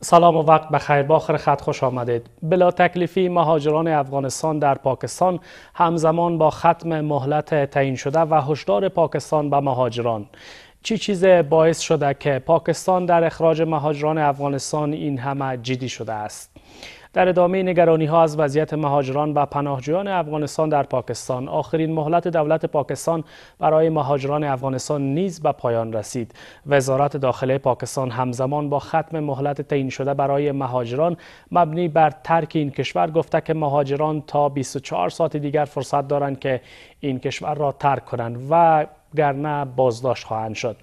سلام و وقت بخیر. باخر خط خوش آمدید. بلا تکلیفی مهاجران افغانستان در پاکستان همزمان با ختم مهلت تعیین شده و هشدار پاکستان به مهاجران. چی چیز باعث شده که پاکستان در اخراج مهاجران افغانستان این همه جدی شده است؟ در ادامه نگرانی ها از وضعیت مهاجران و پناهجویان افغانستان در پاکستان. آخرین مهلت دولت پاکستان برای مهاجران افغانستان نیز به پایان رسید. وزارت داخله پاکستان همزمان با ختم مهلت تعیین شده برای مهاجران مبنی بر ترک این کشور گفته که مهاجران تا 24 ساعت دیگر فرصت دارند که این کشور را ترک کنند و گرنه بازداشت خواهند شد.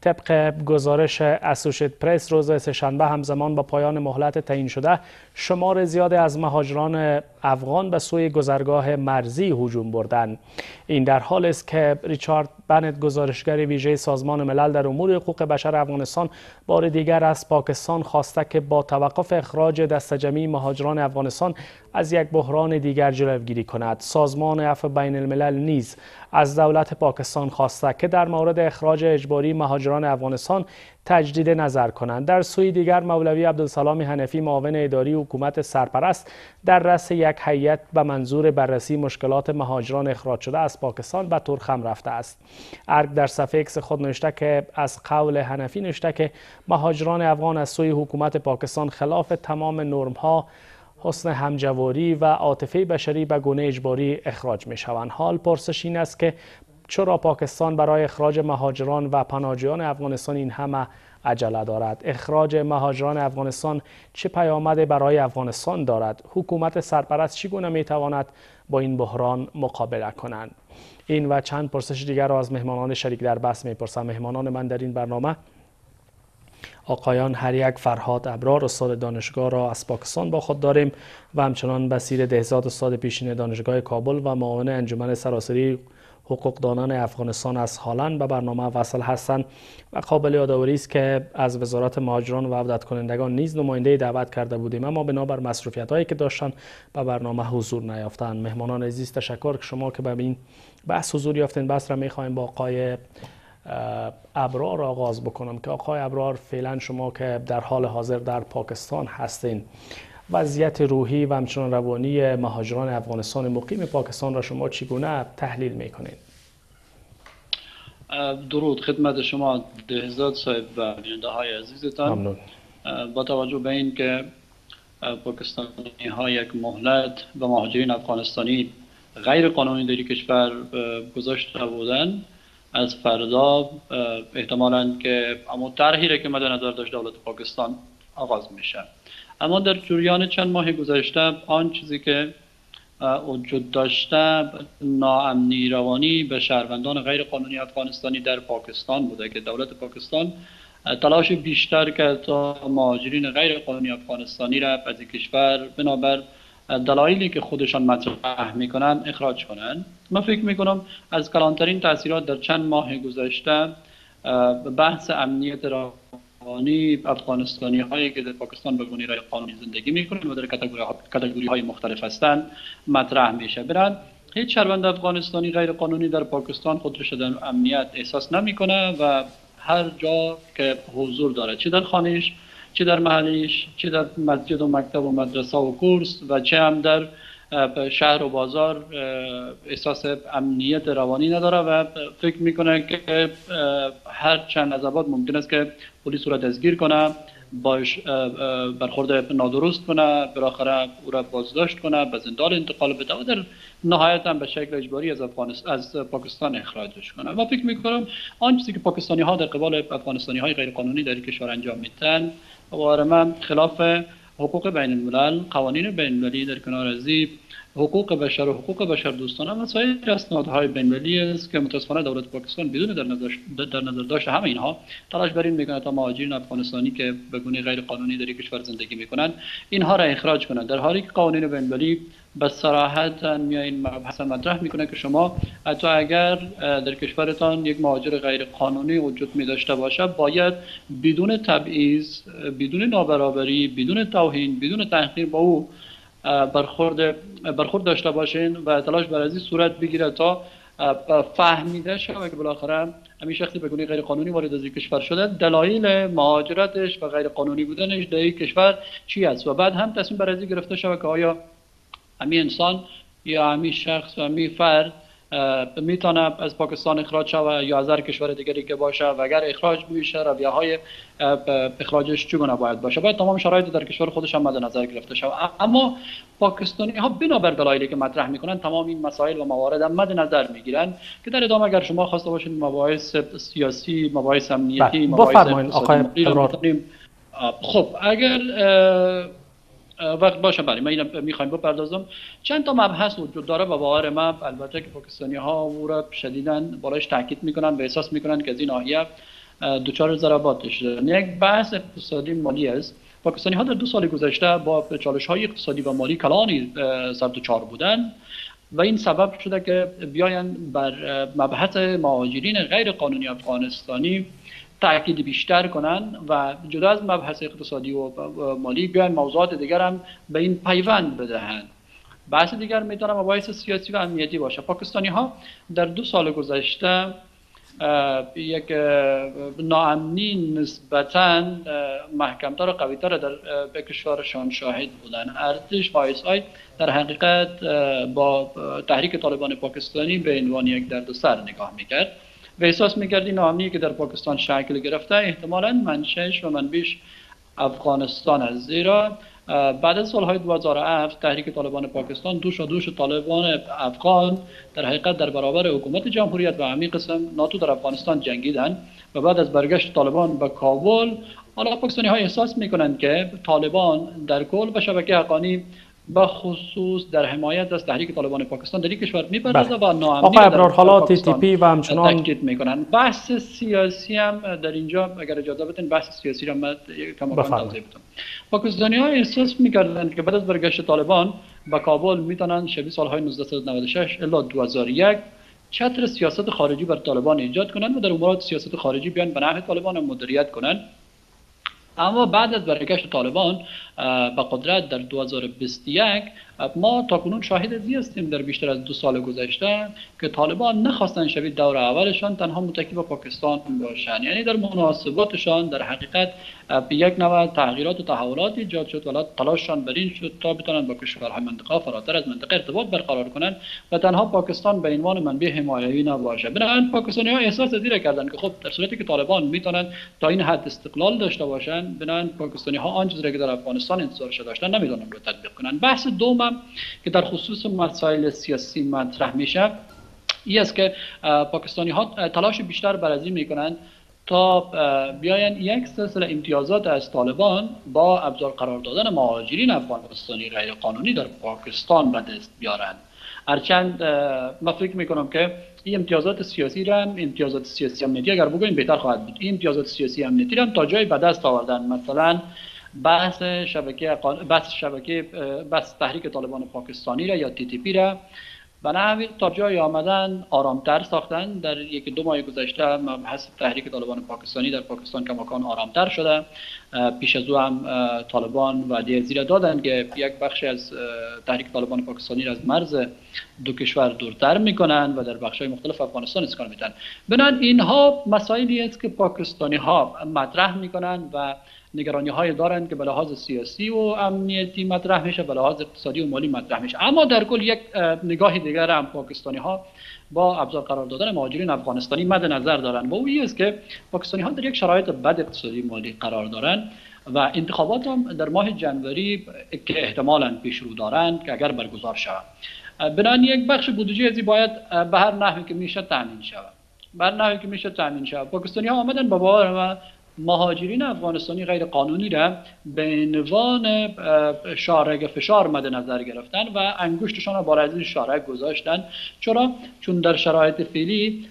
طبق گزارش اسوشیت پرس روز سهشنبه همزمان با پایان مهلت تعیین شده شمار زیادی از مهاجران افغان به سوی گذرگاه مرزی هجوم بردند این در حال است که ریچارد بنت گزارشگر ویژه سازمان ملل در امور حقوق بشر افغانستان بار دیگر از پاکستان خواسته که با توقف اخراج دستجمعی مهاجران افغانستان از یک بحران دیگر جلوگیری کند. سازمان عفو بین الملل نیز از دولت پاکستان خواسته که در مورد اخراج اجباری مهاجران افغانستان تجدید نظر کنند. در سوی دیگر مولوی عبدالسلام حنفی معاون اداری حکومت سرپرست در رأس یک هیئت به منظور بررسی مشکلات مهاجران اخراج شده از پاکستان به ترخم رفته است. ارگ در صفحه اکس خود نوشته که از قول حنفی نوشته که مهاجران افغان از سوی حکومت پاکستان خلاف تمام نرم ها حسن همجواری و عاطفه بشری به گونه اجباری اخراج می شوند حال پرسش این است که چرا پاکستان برای اخراج مهاجران و پناهجویان افغانستان این همه عجله دارد؟ اخراج مهاجران افغانستان چه پیامد برای افغانستان دارد؟ حکومت سرپرست چگونه می تواند با این بحران مقابله کنند این و چند پرسش دیگر را از مهمانان شریک در بحث می‌پرسم. مهمانان من در این برنامه آقایان هر یک فرهاد ابرار استاد دانشگاه را از پاکستان با خود داریم و همچنان بسیر دهزاد استاد پیشین دانشگاه کابل و معاون انجمن سراسری حقوقدانان افغانستان از هالند به برنامه وصل هستند و قابل یادآوری است که از وزارت مهاجران و عودت کنندگان نیز نماینده دعوت کرده بودیم. اما بنابر مسئولیت هایی که داشتن به برنامه حضور نیافتند. مهمانان عزیز تشکر که شما که به این بحث حضور یافتین. بحث را می‌خوایم با آقای ابرار آغاز بکنم که آقای ابرار فعلا شما که در حال حاضر در پاکستان هستین. وضعیت روحی و همچنان روانی مهاجران افغانستان مقیم پاکستان را شما چگونه تحلیل می‌کنید درود خدمت شما دهزاد صاحب و بیننده های عزیزتان. ممنون. با توجه به این که پاکستانی ها یک مهلت و مهاجرین افغانستانی غیر قانونی در کشور گذاشته بودند از فردا احتمالا که اما طرحی که مد نظر داشت دولت پاکستان آغاز میشه اما در جریان چند ماه گذشته آن چیزی که وجود داشته ناامنی روانی به شهروندان غیر قانونی افغانستانی در پاکستان بوده که دولت پاکستان تلاش بیشتر کرد تا مهاجرین غیر قانونی افغانستانی را از کشور بنابر دلایلی که خودشان مطرح می‌کنن اخراج کنند من فکر می‌کنم از کلانترین تاثیرات در چند ماه گذشته بحث امنیت روانی افغانستانی هایی که در پاکستان به گونه قانونی زندگی می‌کنند و در کتگوری های مختلف هستند مطرح میشه. برن. هیچ شهروند افغانستانی غیر قانونی در پاکستان خودش در امنیت احساس نمی‌کنه و هر جا که حضور داره چه در خانهش چه در محلیش چه در مسجد و مکتب و مدرسه و کورس و چه هم در شهر و بازار احساس امنیت روانی نداره و فکر می‌کنه که هر چند از ممکن است که پلیس او را دستگیر کنه باش برخورد نادرست کنه بالاخره او را بازداشت کنه به زندان انتقال بده و در نهایت هم به شکل اجباری از از پاکستان اخراجش کنه. و فکر می‌کنم آن چیزی که پاکستانی ها در قبال افغانستانی های غیر قانونی در کشور انجام میدن من خلاف حقوق بین الملل قوانین بین المللی در کنار ازی حقوق بشر و حقوق بشر دوستانه و سایر اسنادهای بین المللی است که متاسفانه دولت پاکستان بدون در نظر در نظر داشت همه اینها تلاش بر این می‌کنه تا مهاجرین افغانستانی که به گونه غیر قانونی در کشور زندگی می‌کنند اینها را اخراج کنند. در حالی که قوانین بین المللی به صراحت میایین مبحث مطرح می‌کنه که شما حتی اگر در کشورتان یک مهاجر غیر قانونی وجود می داشته باشه باید بدون تبعیض بدون نابرابری بدون توهین بدون تحقیر با او برخورد برخورد داشته باشین و تلاش بر ازی صورت بگیره تا فهمیده شود که بالاخره همین شخصی به غیر قانونی وارد از کشور شده. دلایل مهاجرتش و غیر قانونی بودنش در این کشور چی است؟ و بعد هم تصمیم بر گرفته شود که آیا همین انسان یا همین شخص و همین فرد می‌تونه از پاکستان اخراج شود یا از هر کشور دیگری که باشه. و اگر اخراج میشه رویه های اخراجش چگونه باید باشه؟ باید تمام شرایط در کشور خودش هم مد نظر گرفته شود اما پاکستانی ها بنابر دلایلی که مطرح می‌کنن تمام این مسائل و موارد هم مد نظر می‌گیرن که در ادامه اگر شما خواسته باشید مباحث سیاسی مباحث امنیتی بله، مباحث اقتصادی خب اگر وقت باشه برای من اینم می‌خوایم بپردازم. چند تا مبحث وجود داره و باور من البته که پاکستانی ها او را شدیدا بالاش تاکید می‌کنن و احساس می‌کنن که از این ناحیه دوچار ضرباتش شدن یک بحث اقتصادی مالی است. پاکستانی ها در دو سال گذشته با چالش های اقتصادی و مالی کلانی سر چار بودن و این سبب شده که بیاین بر مبحث مهاجرین غیر قانونی افغانستانی تاکید بیشتر کنن و جدا از مبحث اقتصادی و مالی بیان موضوعات دیگر هم به این پیوند بدهند بحث دیگر می‌تونه مباحث سیاسی و امنیتی باشه. پاکستانی ها در دو سال گذشته یک ناامنی نسبتا محکمتر و قویتر در به کشورشان شاهد بودن. ارتش های در حقیقت با تحریک طالبان پاکستانی به عنوان یک دردسر نگاه می‌کرد. و احساس می‌کردی نامی که در پاکستان شکل گرفته احتمالا منشهش و منبیش افغانستان است. زیرا بعد از سالهای 2007 تحریک طالبان پاکستان دوش و دوش طالبان افغان در حقیقت در برابر حکومت جمهوریت و همین قسم ناتو در افغانستان جنگیدن و بعد از برگشت طالبان به کابل حالا پاکستانی های احساس می‌کنند که طالبان در کل و شبکه حقانی به خصوص در حمایت از تحریک طالبان پاکستان در این کشور می‌پردازه بله. و ناامنی آقای حالا تی تی پی و همچنان تاکید می‌کنن. بحث سیاسی هم در اینجا اگر اجازه بدین بحث سیاسی را من کماکان توضیح بدم. پاکستانی ها احساس می‌کردند که بعد از برگشت طالبان به کابل می‌تونن شبیه سالهای 1996 الا 2001 چتر سیاست خارجی بر طالبان ایجاد کنند و در امورات سیاست خارجی بیان به نحو طالبان مدیریت کنند. اما بعد از برگشت طالبان به قدرت در 2021 ما تا کنون شاهد ازی هستیم در بیشتر از دو سال گذشته که طالبان نخواستن شوید دور اولشان تنها متکی به پاکستان باشند یعنی در مناسباتشان در حقیقت به یک نوع تغییرات و تحولات ایجاد شد و تلاششان بر این شد تا بتونن با کشورهای منطقه فراتر از منطقه ارتباط برقرار کنند و تنها پاکستان به عنوان منبع حمایوی نباشه. بنابراین پاکستانی ها احساس زیر کردن که خب در صورتی که طالبان می‌تونن تا این حد استقلال داشته باشن بنابراین پاکستانی ها چیزی که در افغانستان انتظارش داشتن نمی‌دونن رو تطبیق کنن. بحث دوم که در خصوص مسائل سیاسی مطرح میشه این است که پاکستانی ها تلاش بیشتر بر از این می‌کنن تا بیاین یک سلسله امتیازات از طالبان با ابزار قرار دادن مهاجرین افغانستانی غیر قانونی در پاکستان به دست بیارن هرچند من فکر می‌کنم که این امتیازات سیاسی را امتیازات سیاسی امنیتی اگر بگویم بهتر خواهد بود. این امتیازات سیاسی امنیتی را تا جای به دست آوردن. مثلا بحث شبکه بحث شبکه بحث تحریک طالبان پاکستانی را یا تی تی پی را. و نحوی تا جای آمدن آرامتر ساختن. در یک دو ماه گذشته مبحث تحریک طالبان پاکستانی در پاکستان کماکان آرامتر شده. پیش از او هم طالبان و زیر دادن که یک بخش از تحریک طالبان پاکستانی را از مرز دو کشور دورتر می‌کنن و در بخش های مختلف افغانستان اسکان میتن بنان اینها مسائلی است که پاکستانی ها مطرح می‌کنن و نگرانی های دارند که به لحاظ سیاسی و امنیتی مطرح میشه به لحاظ اقتصادی و مالی مطرح میشه. اما در کل یک نگاه دیگر هم پاکستانی ها با ابزار قرار دادن مهاجرین افغانستانی مد نظر دارند و او است که پاکستانی ها در یک شرایط بد اقتصادی مالی قرار دارند و انتخابات هم در ماه جنوری که احتمالا پیش رو دارند که اگر برگزار شود. بنان یک بخش بودجه ازی باید به هر نحوی که میشه تامین شود. بر نحوی که میشه تامین شود. پاکستانی ها آمدن با باور مهاجرین افغانستانی غیر قانونی را به عنوان شارگ فشار مد نظر گرفتن و انگشتشان را بر از شارگ گذاشتن. چرا؟ چون در شرایط فعلی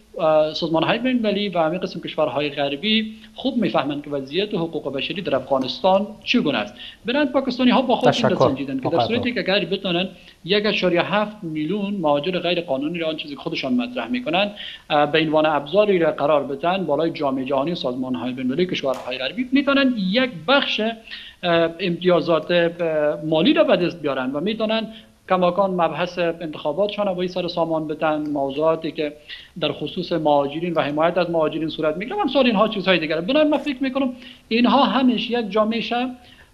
سازمان های بین و همین قسم کشورهای غربی خوب می‌فهمند که وضعیت حقوق بشری در افغانستان چگونه است. برند پاکستانی ها با خود سنجیدن که در صورتی که اگر بتونن یک اشاری هفت میلیون مهاجر غیر قانونی را آن چیزی خودشان مطرح می‌کنن به عنوان ابزاری را قرار بدن بالای جامعه جهانی و سازمان های بین کشورهای غربی می‌تونن یک بخش امتیازات مالی را به دست بیارن و می‌تونن کماکان مبحث انتخاباتشان با سر سامان بدن موضوعاتی که در خصوص مهاجرین و حمایت از مهاجرین صورت می‌گیره. هم سال اینها چیزهای دیگره بنابراین من فکر می‌کنم اینها همش یک جامعه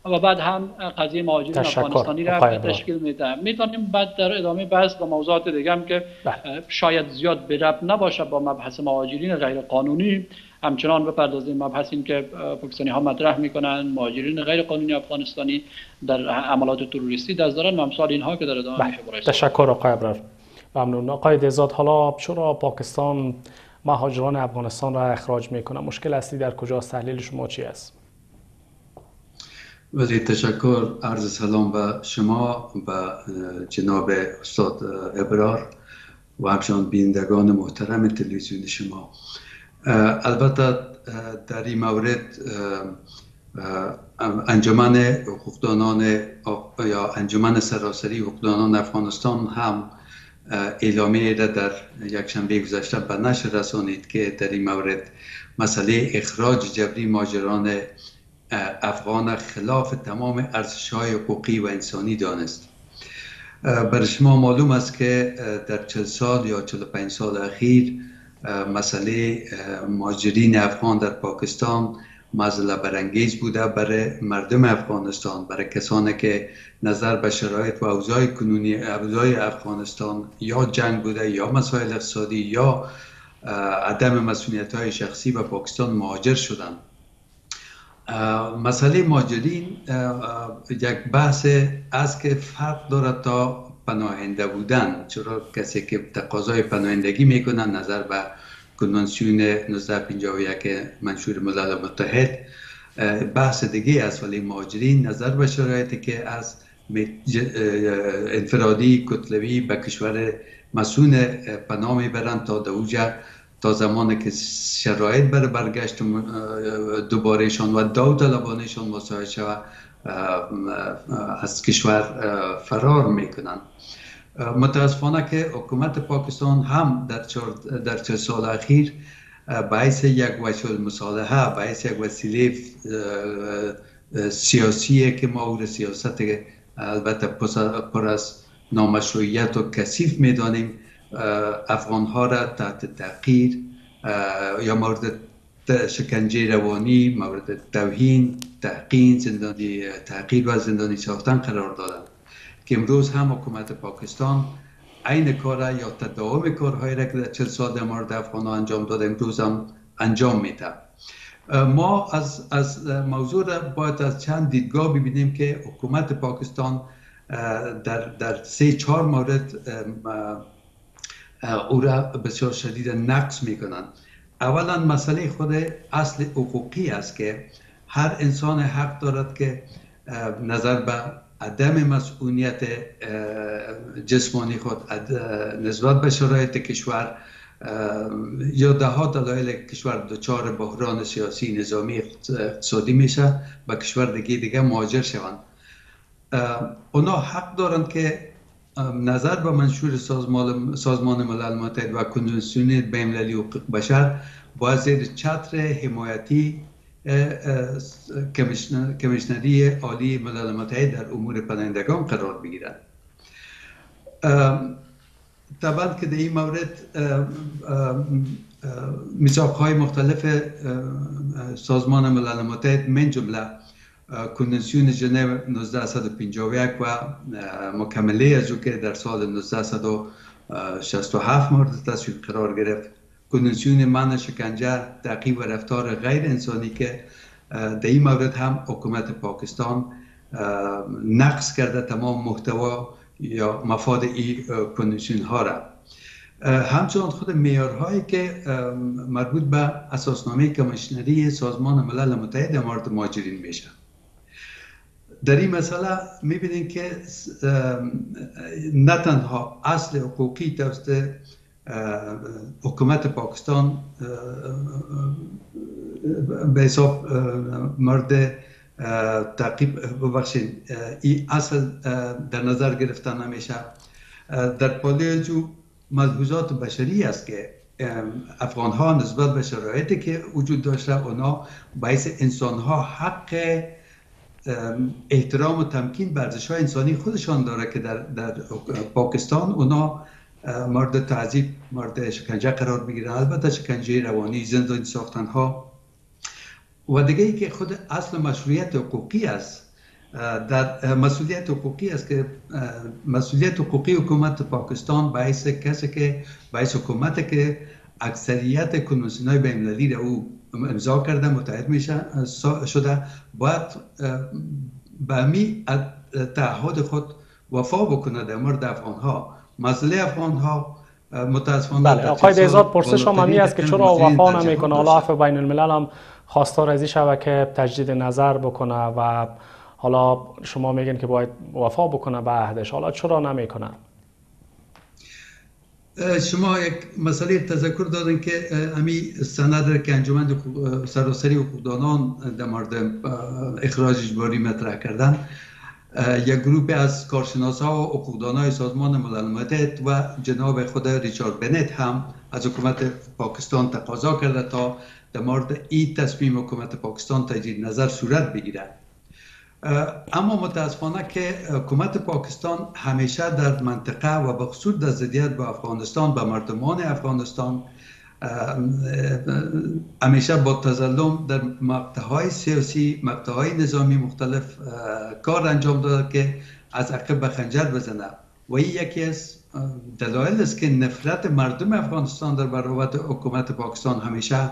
و بعد هم قضیه مهاجرین افغانستانی را تشکیل میده. می‌تونیم بعد در ادامه بحث با موضوعات دیگه هم که بله. شاید زیاد به نباشه با مبحث مهاجرین غیر قانونی همچنان بپردازیم مبحث این که پاکستانی ها مطرح می‌کنن مهاجرین غیر قانونی افغانستانی در عملات تروریستی دست دارن و امثال اینها که در ادامه بله. میشه تشکر آقای ابرار. ممنون. آقای دزاد حالا چرا پاکستان مهاجران افغانستان را اخراج می‌کنه؟ مشکل اصلی در کجاست تحلیل شما چی است؟ ولی تشکر عرض سلام به شما و جناب استاد ابرار و همچنان بینندگان محترم تلویزیون شما. البته در این مورد انجمن حقوقدانان یا انجمن سراسری حقوقدانان افغانستان هم اعلامیه را در یک شنبه گذشته به نشر رسانید که در این مورد مسئله اخراج جبری ماجران افغان خلاف تمام ارزش های حقوقی و انسانی دانست. برای شما معلوم است که در چل سال یا چل پنج سال اخیر مسئله ماجرین افغان در پاکستان مزله برانگیز بوده برای مردم افغانستان برای کسانی که نظر به شرایط و اوضاع کنونی اوضاع افغانستان یا جنگ بوده یا مسائل اقتصادی یا عدم مسئولیت های شخصی به پاکستان مهاجر شدند. مسئله ماجرین یک بحث است که فرق دارد تا پناهنده بودن چرا کسی که تقاضای پناهندگی می‌کنن نظر به کنوانسیون 1951 منشور ملل متحد بحث دیگه است. ولی ماجرین نظر به شرایطی که از انفرادی کتلوی به کشور مسون پناه می‌برند تا دوجه تا زمانی که شرایط برای برگشت دوبارهشان و داوطلبانهشان مساعد شود از کشور فرار می‌کنند متاسفانه که حکومت پاکستان هم در در چه سال اخیر باعث یک وسیله مصالحه باعث یک وسیله سیاسی که ما او سیاست البته پر از نامشروعیت و کثیف می‌دانیم افغان ها را تحت تغییر یا مورد شکنجه روانی مورد توهین تحقین زندانی تحقیر و زندانی ساختن قرار دادند که امروز هم حکومت پاکستان عین کار یا تداوم کارهایی را که در چل سال در مورد افغان انجام داده امروز هم انجام میده. ما از, از موضوع را باید از چند دیدگاه ببینیم که حکومت پاکستان در, در سه چهار مورد او را بسیار شدید نقص می‌کنند. اولا مسئله خود اصل حقوقی است که هر انسان حق دارد که نظر به عدم مسئولیت جسمانی خود نسبت به شرایط کشور یا ده ها دلایل کشور دچار بحران سیاسی نظامی اقتصادی میشه و کشور دیگه دیگه مهاجر شوند. اونا حق دارند که نظر به منشور سازمان, سازمان ملل متحد و کنوانسیون بین‌المللی حقوق بشر با زیر چتر حمایتی کمیشنری عالی ملل متحد در امور پناهندگان قرار بگیرد طبعا که در این مورد میثاق های مختلف سازمان ملل متحد من جمله کنونسیون ژنو 1951 و مکمله از او که در سال 1967 مورد تصویب قرار گرفت. کنونسیون من شکنجه تعقیب و رفتار غیر انسانی که در این مورد هم حکومت پاکستان نقص کرده تمام محتوا یا مفاد این کنونسیون ها را. همچنان خود میارهایی که مربوط به اساسنامه کمیشنری سازمان ملل متحد مورد ماجرین میشه. در این مسئله می‌بینید که نه تنها اصل حقوقی توسط حکومت پاکستان به حساب مورد تعقیب ببخشید این اصل در نظر گرفتن نمیشه در پالیجو ملحوظات بشری است که افغان ها نسبت به شرایطی که وجود داشته اونا باعث انسان ها حق احترام و تمکین ورزش های انسانی خودشان داره که در, در پاکستان اونا مورد تعذیب مورد شکنجه قرار بگیرن البته شکنجه روانی زندانی ساختن ها و دیگه ای که خود اصل مشروعیت حقوقی است در مسئولیت حقوقی است که مسئولیت حقوقی حکومت پاکستان باعث کسی که باعث حکومت که اکثریت کنوانسیون های بین را او امضا کرده متحد میشه شده باید به می تعهد خود وفا بکنه در مورد افغان ها مسئله افغان ها متاسفانه بله آقای دیزاد پرسش هم همی است که چرا وفا نمی‌کنه؟ حالا عفو بین الملل هم خواستار از شود که تجدید نظر بکنه و حالا شما میگین که باید وفا بکنه به عهدش. حالا چرا نمی‌کنه؟ شما یک مسئله تذکر دادن که امی سند که انجمن سراسری حقوقدانان در مورد اخراج اجباری مطرح کردن. یک گروه از کارشناس ها و حقوقدان های سازمان ملل متحد و جناب خود ریچارد بنت هم از حکومت پاکستان تقاضا کرده تا در مورد این تصمیم حکومت پاکستان تجدید نظر صورت بگیرد. اما متاسفانه که حکومت پاکستان همیشه در منطقه و به خصوص در زدیت به افغانستان به مردمان افغانستان همیشه با تظلم در مقطع سیاسی مقطع های نظامی مختلف کار انجام داده که از عقب به خنجر بزنه. و این یکی از دلایل است که نفرت مردم افغانستان در برابر حکومت پاکستان همیشه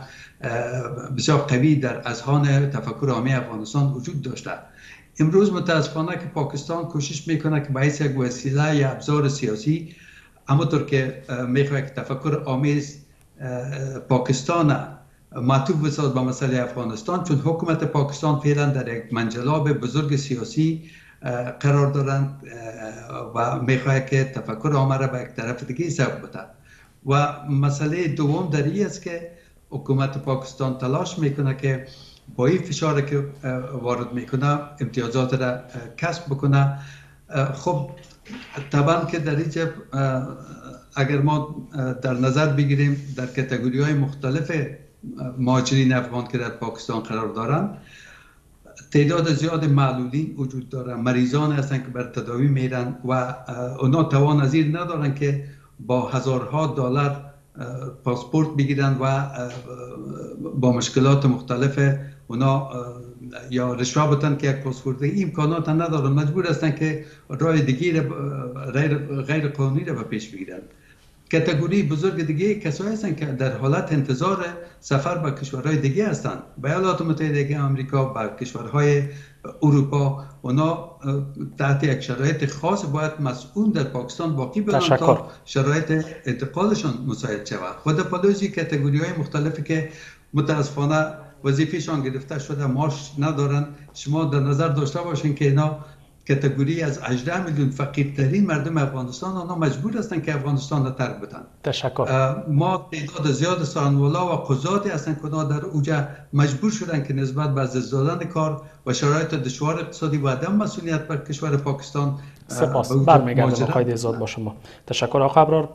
بسیار قوی در اذهان تفکر عامی افغانستان وجود داشته. امروز متاسفانه که پاکستان کوشش می‌کنه که باعث یک وسیله یا ابزار سیاسی همونطور که می‌خواه که تفکر آمیز پاکستان معطوف بساز به مسئله افغانستان چون حکومت پاکستان فعلا در یک منجلاب بزرگ سیاسی قرار دارند و می‌خواه که تفکر آمه را به یک طرف دیگه سوق بده. و مسئله دوم در این است که حکومت پاکستان تلاش می‌کنه که با این فشار که وارد می‌کنه امتیازات را کسب بکنه. خب طبعا که در اینجا اگر ما در نظر بگیریم در کتگوری های مختلف مهاجرین افغان که در پاکستان قرار دارند تعداد زیاد معلولین وجود دارن مریضان هستن که بر تداوی میرن و اونا توان از این ندارن که با هزارها دلار پاسپورت بگیرن و با مشکلات مختلف اونا یا رشوه بتن که یک پاسپورت امکانات ندارن. مجبور هستن که راه دیگه غیر, غیر قانونی به پیش بگیرن. کتگوری بزرگ دیگه کسایی هستن که در حالت انتظار سفر به کشورهای دیگه هستند به ایالات متحده آمریکا به کشورهای اروپا اونا تحت یک شرایط خاص باید مسئول در پاکستان باقی بمانند تا شرایط انتقالشان مساعد شود. خود پالوزی کتگوری های مختلفی که متاسفانه وظیفهشان گرفته شده ماش ندارن. شما در نظر داشته باشین که اینا کتگوری از 18 میلیون فقیرترین مردم افغانستان آنها مجبور هستند که افغانستان را ترک بدن. تشکر. ما تعداد زیاد سخنوالا و قضاتی هستند که در اوجا مجبور شدن که نسبت به از دادن کار و شرایط دشوار اقتصادی و عدم مسئولیت بر کشور پاکستان سپاس. برمیگردم آقای دیزاد با شما. تشکر. آقای ابرار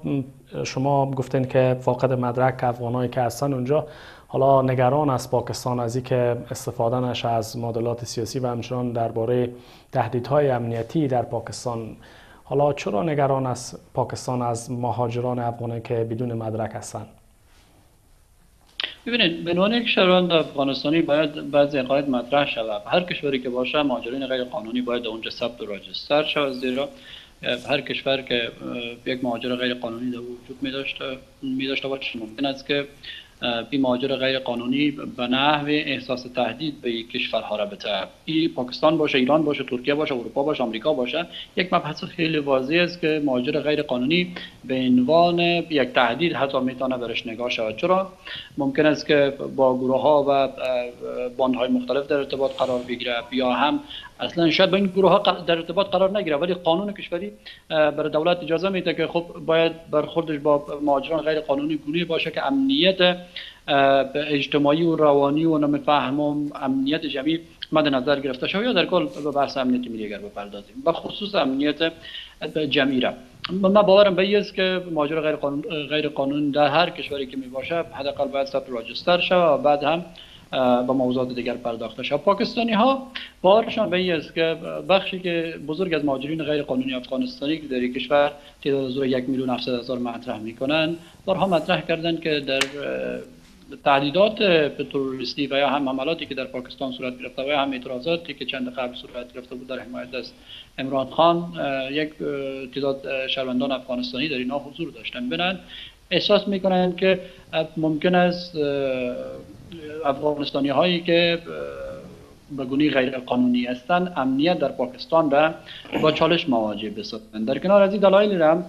شما گفتین که فاقد مدرک افغانایی که هستن اونجا. حالا نگران است پاکستان از اینکه استفاده نشه از معادلات سیاسی و همچنان درباره تهدیدهای امنیتی در پاکستان. حالا چرا نگران است پاکستان از مهاجران افغانی که بدون مدرک هستند؟ ببینید به عنوان یک شهروند افغانستانی باید بعضی قواعد مطرح شود. هر کشوری که باشه مهاجرین غیر قانونی باید اونجا ثبت و راجستر شود. زیرا هر کشور که یک مهاجر غیر قانونی در وجود می داشته می داشته باشه ممکن است که بی مهاجر غیر قانونی به نحو احساس تهدید به کشورها را بده ای پاکستان باشه ایران باشه ترکیه باشه اروپا باشه آمریکا باشه یک مبحث خیلی واضح است که مهاجر غیر قانونی به عنوان یک تهدید حتی می‌تونه برش نگاه شود. چرا؟ ممکن است که با گروه ها و باندهای مختلف در ارتباط قرار بگیره یا هم اصلا شاید با این گروه ها در ارتباط قرار نگیره ولی قانون کشوری برای دولت اجازه میده که خب باید برخوردش با مهاجران غیر قانونی گونه باشه که امنیت اجتماعی و روانی و نمیفهم امنیت جمعی مد نظر گرفته شود یا در کل به بحث امنیت ملی اگر بپردازیم. و خصوص امنیت جمعی را. من باورم به است که مهاجر غیر قانون غیر قانون در هر کشوری که می باشه حداقل باید ثبت راجستر شود و بعد هم به موضوعات دیگر پرداخته شد. پاکستانی ها بارشان به این است که بخشی که بزرگ از مهاجرین غیر قانونی افغانستانی که در کشور تعداد حضور یک میلیون هفتصد هزار مطرح می‌کنن بارها مطرح کردن که در تهدیدات تروریستی و یا هم حملاتی که در پاکستان صورت گرفته و یا هم اعتراضاتی که چند قبل صورت گرفته بود در حمایت از عمران خان یک تعداد شهروندان افغانستانی در اینها حضور داشتن بنن احساس می‌کنن که ممکن است افغانستانی هایی که به گونی غیر قانونی هستند امنیت در پاکستان را با چالش مواجه بسازند در کنار از این دلایل هم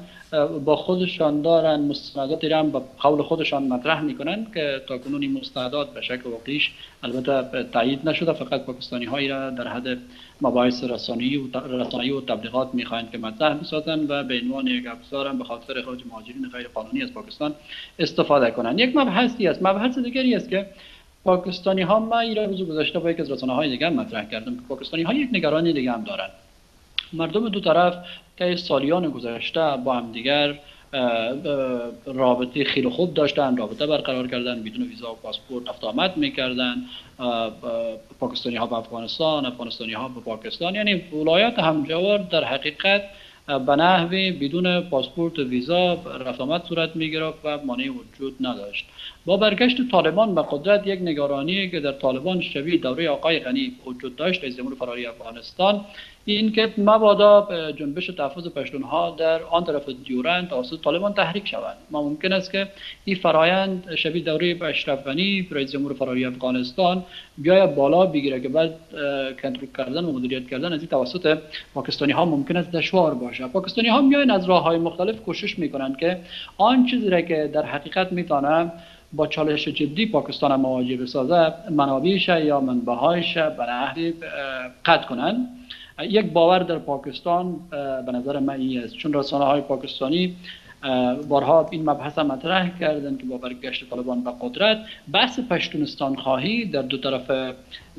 با خودشان دارن مستنداتی را با قول خودشان مطرح می‌کنن که تا کنونی مستندات به شکل واقعیش البته تایید نشده فقط پاکستانی هایی را در حد مباحث رسانه‌ای و رسانه‌ای و تبلیغات می‌خواهند که مطرح بسازند و به عنوان یک ابزار به خاطر اخراج مهاجرین غیر قانونی از پاکستان استفاده کنند. یک مبحثی است. مبحث دیگری است که پاکستانی ها ما این روز گذشته با یک از رسانه های دیگه مطرح کردم. که پاکستانی ها یک نگرانی دیگه هم دارند مردم دو طرف که سالیان گذشته با هم دیگر رابطه خیلی خوب داشتن رابطه برقرار کردن بدون ویزا و پاسپورت رفت آمد می‌کردن. پاکستانی ها به افغانستان افغانستانی ها به پاکستان. یعنی ولایت همجوار در حقیقت به نحوی بدون پاسپورت و ویزا رفت آمد صورت می و مانع وجود نداشت. با برگشت طالبان به قدرت یک نگرانی که در طالبان شبیه دوره آقای غنی وجود داشت رئیس جمهور فراری افغانستان. این که مبادا جنبش تحفظ پشتونها در آن طرف دیورند توسط طالبان تحریک شوند. ما ممکن است که این فرایند شبیه دوره اشرف غنی رئیس جمهور فراری افغانستان بیای بالا بگیره که بعد کنترل کردن و مدیریت کردن از این توسط پاکستانی ها ممکن است دشوار باشه پاکستانی ها میاین از راه های مختلف کوشش می‌کنند که آن چیزی را که در حقیقت می‌تونه با چالش جدی پاکستان مواجه بسازه منابعش یا منبعهایش به نحوی قطع کنند یک باور در پاکستان به نظر من این است. چون رسانه های پاکستانی بارها این مبحث مطرح کردن که با برگشت طالبان به قدرت بحث پشتونستان خواهی در دو طرف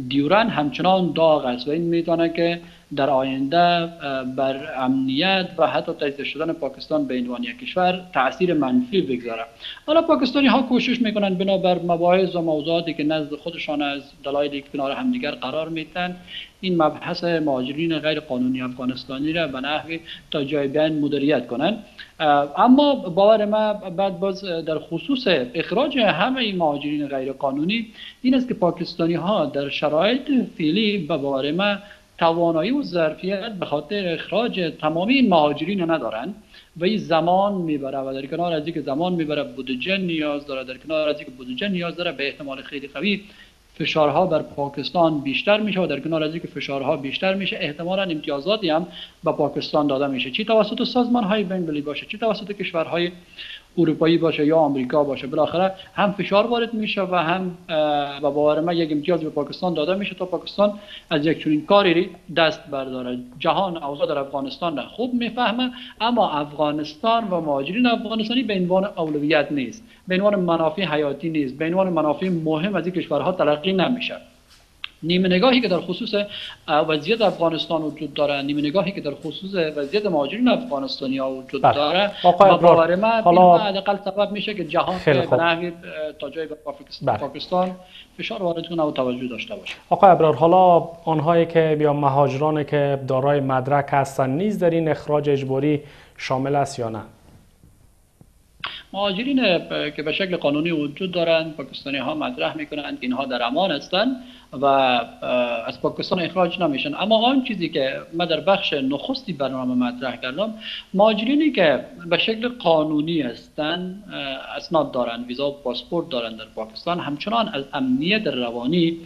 دیورن همچنان داغ است و این می‌تونه که در آینده بر امنیت و حتی تجزیه شدن پاکستان به عنوان یک کشور تاثیر منفی بگذاره. حالا پاکستانی ها کوشش می‌کنن بنابر مباحث و موضوعاتی که نزد خودشان از دلایل کنار همدیگر قرار میتن این مبحث مهاجرین غیر قانونی افغانستانی را به نحوی تا جای بین مدیریت کنند اما باور ما بعد باز در خصوص اخراج همه این مهاجرین غیر قانونی این است که پاکستانی ها در شرایط فعلی به باور ما توانایی و ظرفیت به خاطر اخراج تمامی این مهاجرین ندارند و این زمان می‌بره و در کنار از اینکه زمان می‌بره بودجه نیاز داره در کنار از اینکه بودجه نیاز داره به احتمال خیلی قوی فشارها بر پاکستان بیشتر میشه و در کنار از اینکه فشارها بیشتر میشه احتمالا امتیازاتی هم به پاکستان داده میشه. چی توسط سازمان های بین باشه؟ چی توسط کشورهای اروپایی باشه یا آمریکا باشه بالاخره هم فشار وارد میشه و هم با باور من یک امتیاز به پاکستان داده میشه تا پاکستان از یک چنین کاری دست برداره. جهان اوضاع در افغانستان را خوب می‌فهمه اما افغانستان و مهاجرین افغانستانی به عنوان اولویت نیست به عنوان منافع حیاتی نیست به عنوان منافع مهم از این کشورها تلقی نمیشه. نیمه نگاهی که در خصوص وضعیت افغانستان وجود داره نیمه نگاهی که در خصوص وضعیت مهاجرین افغانستانی ها وجود بله. داره با باور ما حالا حداقل سبب میشه که جهان به نحوی تا جای بله. پاکستان فشار وارد کنه و توجه داشته باشه آقای ابرار حالا آنهایی که یا مهاجرانی که دارای مدرک هستند نیز در این اخراج اجباری شامل است یا نه مهاجرین که به شکل قانونی وجود دارند پاکستانی ها مطرح می‌کنند اینها در امان هستند و از پاکستان اخراج نمیشن. اما آن چیزی که ما در بخش نخستی برنامه مطرح کردم مهاجرینی که به شکل قانونی هستند اسناد دارند ویزا و پاسپورت دارند در پاکستان همچنان از امنیت روانی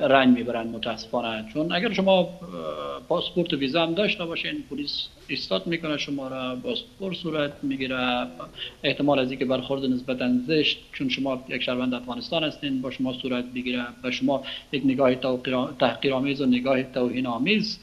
رنگ می‌برند متاسفانه. چون اگر شما پاسپورت و ویزا هم داشته باشین پلیس ایستاد می‌کنه شما را پاسپورت صورت می‌گیره احتمال از اینکه برخورد نسبتا زشت چون شما یک شهروند افغانستان هستین با شما صورت بگیره و شما یک نگاه تحقیرآمیز و نگاه توهین آمیز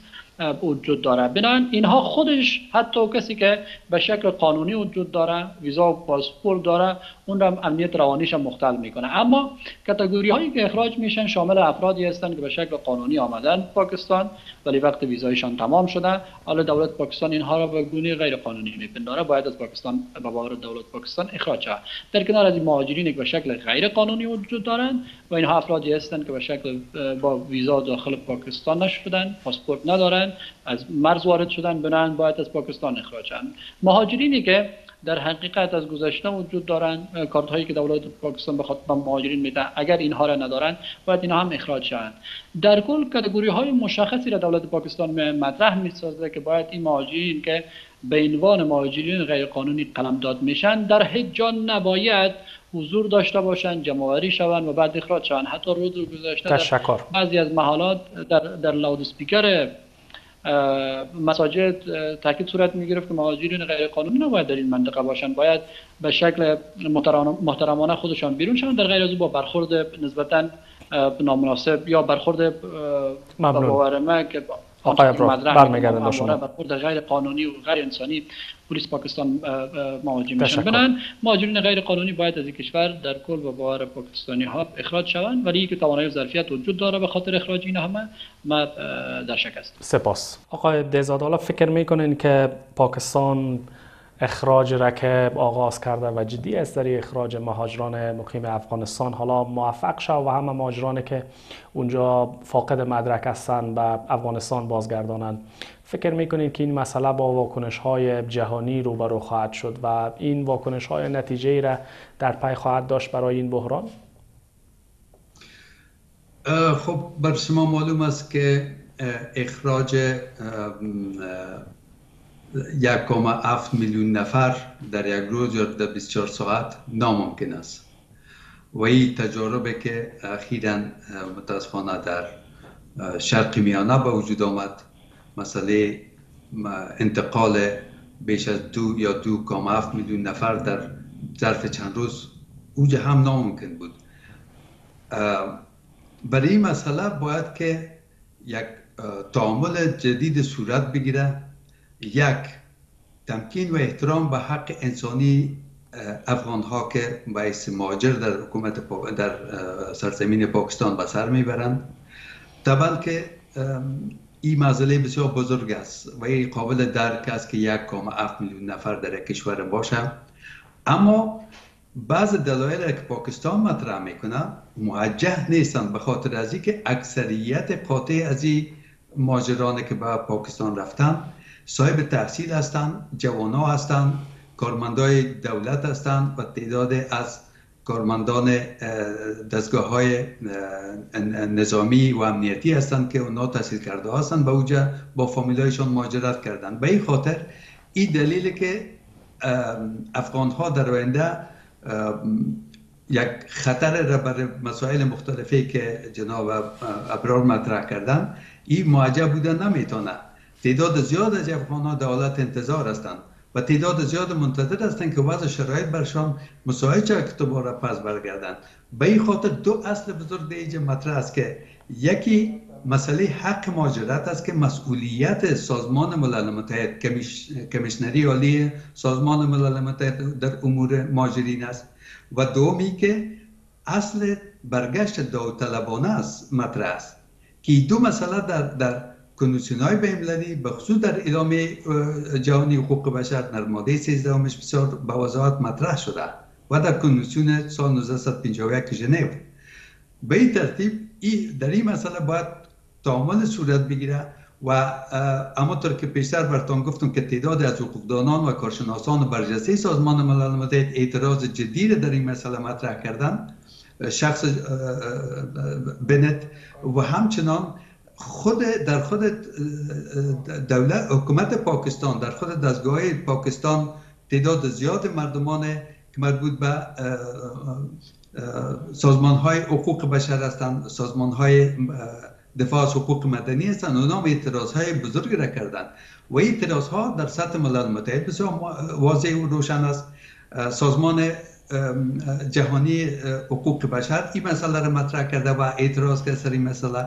وجود داره. بنابراین اینها خودش حتی کسی که به شکل قانونی وجود داره ویزا و پاسپورت داره اون را امنیت روانیش مختل می‌کنه. اما کاتگوری هایی که اخراج میشن شامل افرادی هستند که به شکل قانونی آمدن پاکستان ولی وقت ویزایشان تمام شده. حالا دولت پاکستان اینها را به گونه غیر قانونی میپنداره. باید از پاکستان به باور دولت پاکستان اخراج شود. در کنار از این مهاجرین که به شکل غیر قانونی وجود دارند و اینها افرادی هستند که به شکل با ویزا داخل پاکستان نشدن پاسپورت ندارن از مرز وارد شدن بنان باید از پاکستان اخراج شوند مهاجرینی که در حقیقت از گذشته وجود دارند کارت هایی که دولت پاکستان به خاطر مهاجرین میده اگر اینها را ندارند باید اینها هم اخراج شوند. در کل کاتگوری های مشخصی را دولت پاکستان مطرح می‌سازه که باید این مهاجرین که به عنوان مهاجرین غیرقانونی قلمداد میشن در هیچ جا نباید حضور داشته باشند جمعآوری شوند و بعد اخراج شوند. حتی روز گذشته تشکر. بعضی از محالات در در لاود اسپیکر مساجد تاکید صورت می گرفت که مهاجرین غیر قانونی نباید در این منطقه باشند باید به شکل محترمانه خودشان بیرون شوند. در غیر از با برخورد نسبتا نامناسب یا برخورد ممنون. که آقای ابرار برمیگردم با شما. برخورد غیر قانونی و غیر انسانی پلیس پاکستان مهاجم میشن. بنان مهاجرین غیر قانونی باید از این کشور در کل و باور پاکستانی ها اخراج شوند. ولی که توانایی ظرفیت وجود داره به خاطر اخراج این همه ما در شک است سپاس. آقای دزاد حالا فکر می‌کنین که پاکستان اخراج رکب آغاز کرده و جدی است در اخراج مهاجران مقیم افغانستان حالا موفق شد و همه مهاجرانی که اونجا فاقد مدرک هستند به افغانستان بازگردانند فکر می‌کنید که این مسئله با واکنش های جهانی روبرو خواهد شد و این واکنش های نتیجه را در پی خواهد داشت برای این بحران؟ خب بر شما معلوم است که اخراج یک هفت میلیون نفر در یک روز یا در 24 ساعت ناممکن است. و این تجاربه که اخیرا متاسفانه در شرق میانه به وجود آمد مسئله انتقال بیش از دو یا دو کام هفت میلیون نفر در ظرف چند روز اوج هم ناممکن بود. برای این مسئله باید که یک تعامل جدید صورت بگیره یک تمکین و احترام به حق انسانی افغان ها که باعث مهاجر در حکومت در سرزمین پاکستان به سر می‌برند. طبعا که این مسئله بسیار بزرگ است و این قابل درک است که یک کام اف میلیون نفر در کشور باشه. اما بعض دلایل که پاکستان مطرح می‌کنه موجه نیستند به خاطر از که اکثریت قاطع از این ماجران که به پاکستان رفتن صاحب تحصیل هستند جوان ها هستند کارمندای دولت هستند و تعداد از کارمندان دستگاه های نظامی و امنیتی هستند که اونا تحصیل کرده هستند به اوجه با فامیلایشان مهاجرت کردند به این خاطر این دلیل که افغان ها در آینده یک خطر را بر مسائل مختلفی که جناب ابرار مطرح کردن این معجب بودن نمی‌تونه تعداد زیاد از افغان ها در حالت انتظار هستند و تعداد زیاد منتظر هستند که وضع شرایط برشان مساعد که دوباره پس برگردند. به این خاطر دو اصل بزرگ در مطرح است که یکی مسئله حق ماجرت است که مسئولیت سازمان ملل متحد کمیشنری عالی سازمان ملل متحد در امور ماجرین است. و دومی که اصل برگشت داوطلبانه است مطرح است. که دو مسئله در, در کنوسیون های بینالمللی به خصوص در اعلام جهانی حقوق بشر در ماده 13 همش بسیار به وضاحت مطرح شده و در کنوسیون سال 1951 ژنو. به این ترتیب در این مسئله باید تعامل صورت بگیره و طور که پیشتر برتان گفتم که تعداد از حقوقدانان و کارشناسان برجسته سازمان ملل متحد اعتراض جدی در این مسئله مطرح کردن شخص بنت و همچنان خود در خود دولت حکومت پاکستان در خود دستگاه پاکستان تعداد زیاد مردمان که مربوط به سازمان های حقوق بشر هستند سازمان های دفاع از حقوق مدنی هستند اونا هم اعتراض های بزرگ را کردند. و اعتراض ها در سطح ملل متحد بسیار واضح و روشن است. سازمان جهانی حقوق بشر. این مسئله را مطرح کرده و اعتراض کرده سر این مسئله.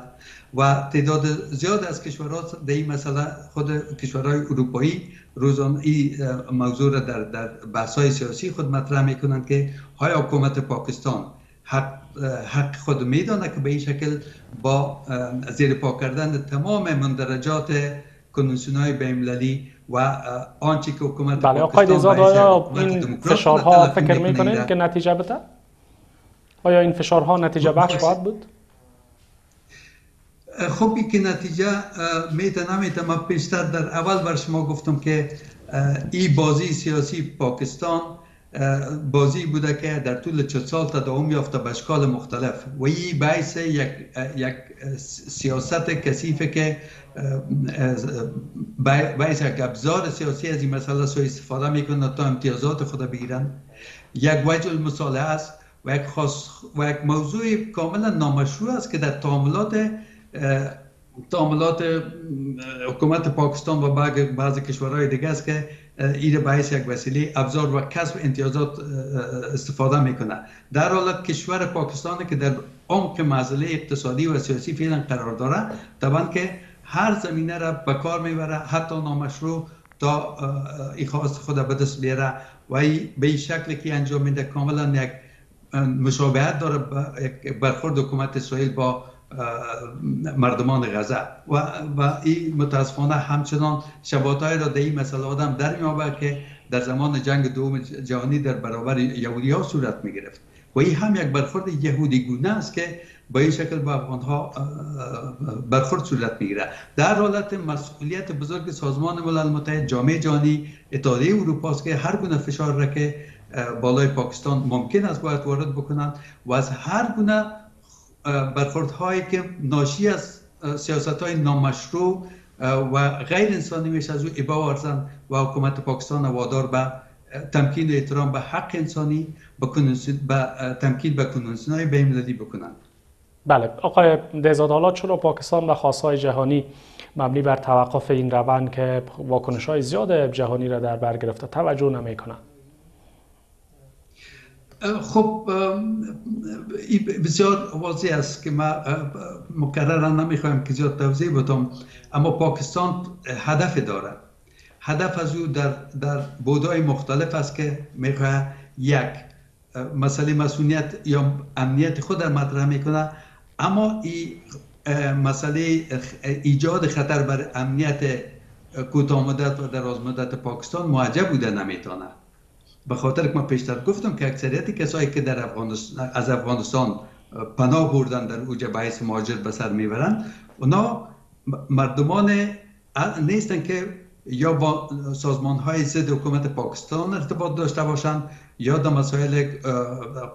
و تعداد زیاد از کشورها در این مسئله خود کشورهای اروپایی روزان این موضوع را در, در بحث های سیاسی خود مطرح می‌کنند که های حکومت پاکستان حق, حق خود میدانه که به این شکل با زیر پا کردن تمام مندرجات کنونسیون های بینالمللی و آنچه که حکومت بله آقای دیزاد آیا این فشارها فکر می‌کنید که نتیجه بده؟ آیا این فشارها نتیجه بخش خواهد بود؟ خب که نتیجه میته نمیته من پیشتر در اول بر شما گفتم که این بازی سیاسی پاکستان بازی بوده که در طول چه سال تداوم یافته به اشکال مختلف. و این باعث یک, یک سیاست کثیفه که باعث یک ابزار سیاسی از این مسئله سو استفاده می‌کنن تا امتیازات خود بگیرن. یک وجه المصالحه است و یک, خاص و یک موضوع کاملا نامشروع است که در تعاملات تعاملات حکومت پاکستان و بعضی کشورهای دیگه است که این باعث یک وسیله ابزار و کسب امتیازات استفاده می‌کنه. در حالت کشور پاکستان که در عمق مسئله اقتصادی و سیاسی فعلا قرار داره طبعا که هر زمینه را به کار می‌بره حتی نامشروع تا این خواست خود به دست بیاره و به این شکل که انجام میده کاملا یک مشابهت داره برخورد حکومت اسرائیل با مردمان غزه. و, و این متاسفانه همچنان شباهت های را در این مسئله آدم در میابه که در زمان جنگ دوم جهانی در برابر یهودی ها صورت می گرفت و این هم یک برخورد یهودی گونه است که با این شکل با افغان ها برخورد صورت می‌گیره. در حالت مسئولیت بزرگ سازمان ملل متحد جامعه جهانی اتحادیه اروپا است که هر گونه فشار را که بالای پاکستان ممکن است باید وارد بکنند و از هر گونه هایی که ناشی از سیاست های نامشروع و غیر انسانی میشه از او ورزن و حکومت پاکستان وادار به تمکین احترام به حق انسانی به, تمکین به کنونسیون های بین‌المللی بکنند بله. آقای دهزاد حالا چرا پاکستان و خواستهای جهانی مبنی بر توقف این روند که واکنش های زیاد جهانی را در بر گرفته توجه نمی کنند خب بسیار واضح است که ما مکررا نمی‌خوایم که زیاد توضیح بدم اما پاکستان هدف داره. هدف از او در, در بودای مختلف است که می‌خواه یک مسئله مسئولیت یا امنیت خود در مطرح می‌کنه اما این مسئله ایجاد خطر بر امنیت کوتاه مدت و دراز مدت پاکستان معجب بوده نمی‌تونه به خاطر که من پیشتر گفتم که اکثریت کسایی که در افغانستان از افغانستان پناه بردن در اوج بحث مهاجر به سر می‌برن اونا مردمان نیستن که یا با سازمان های ضد حکومت پاکستان ارتباط داشته باشند یا در مسائل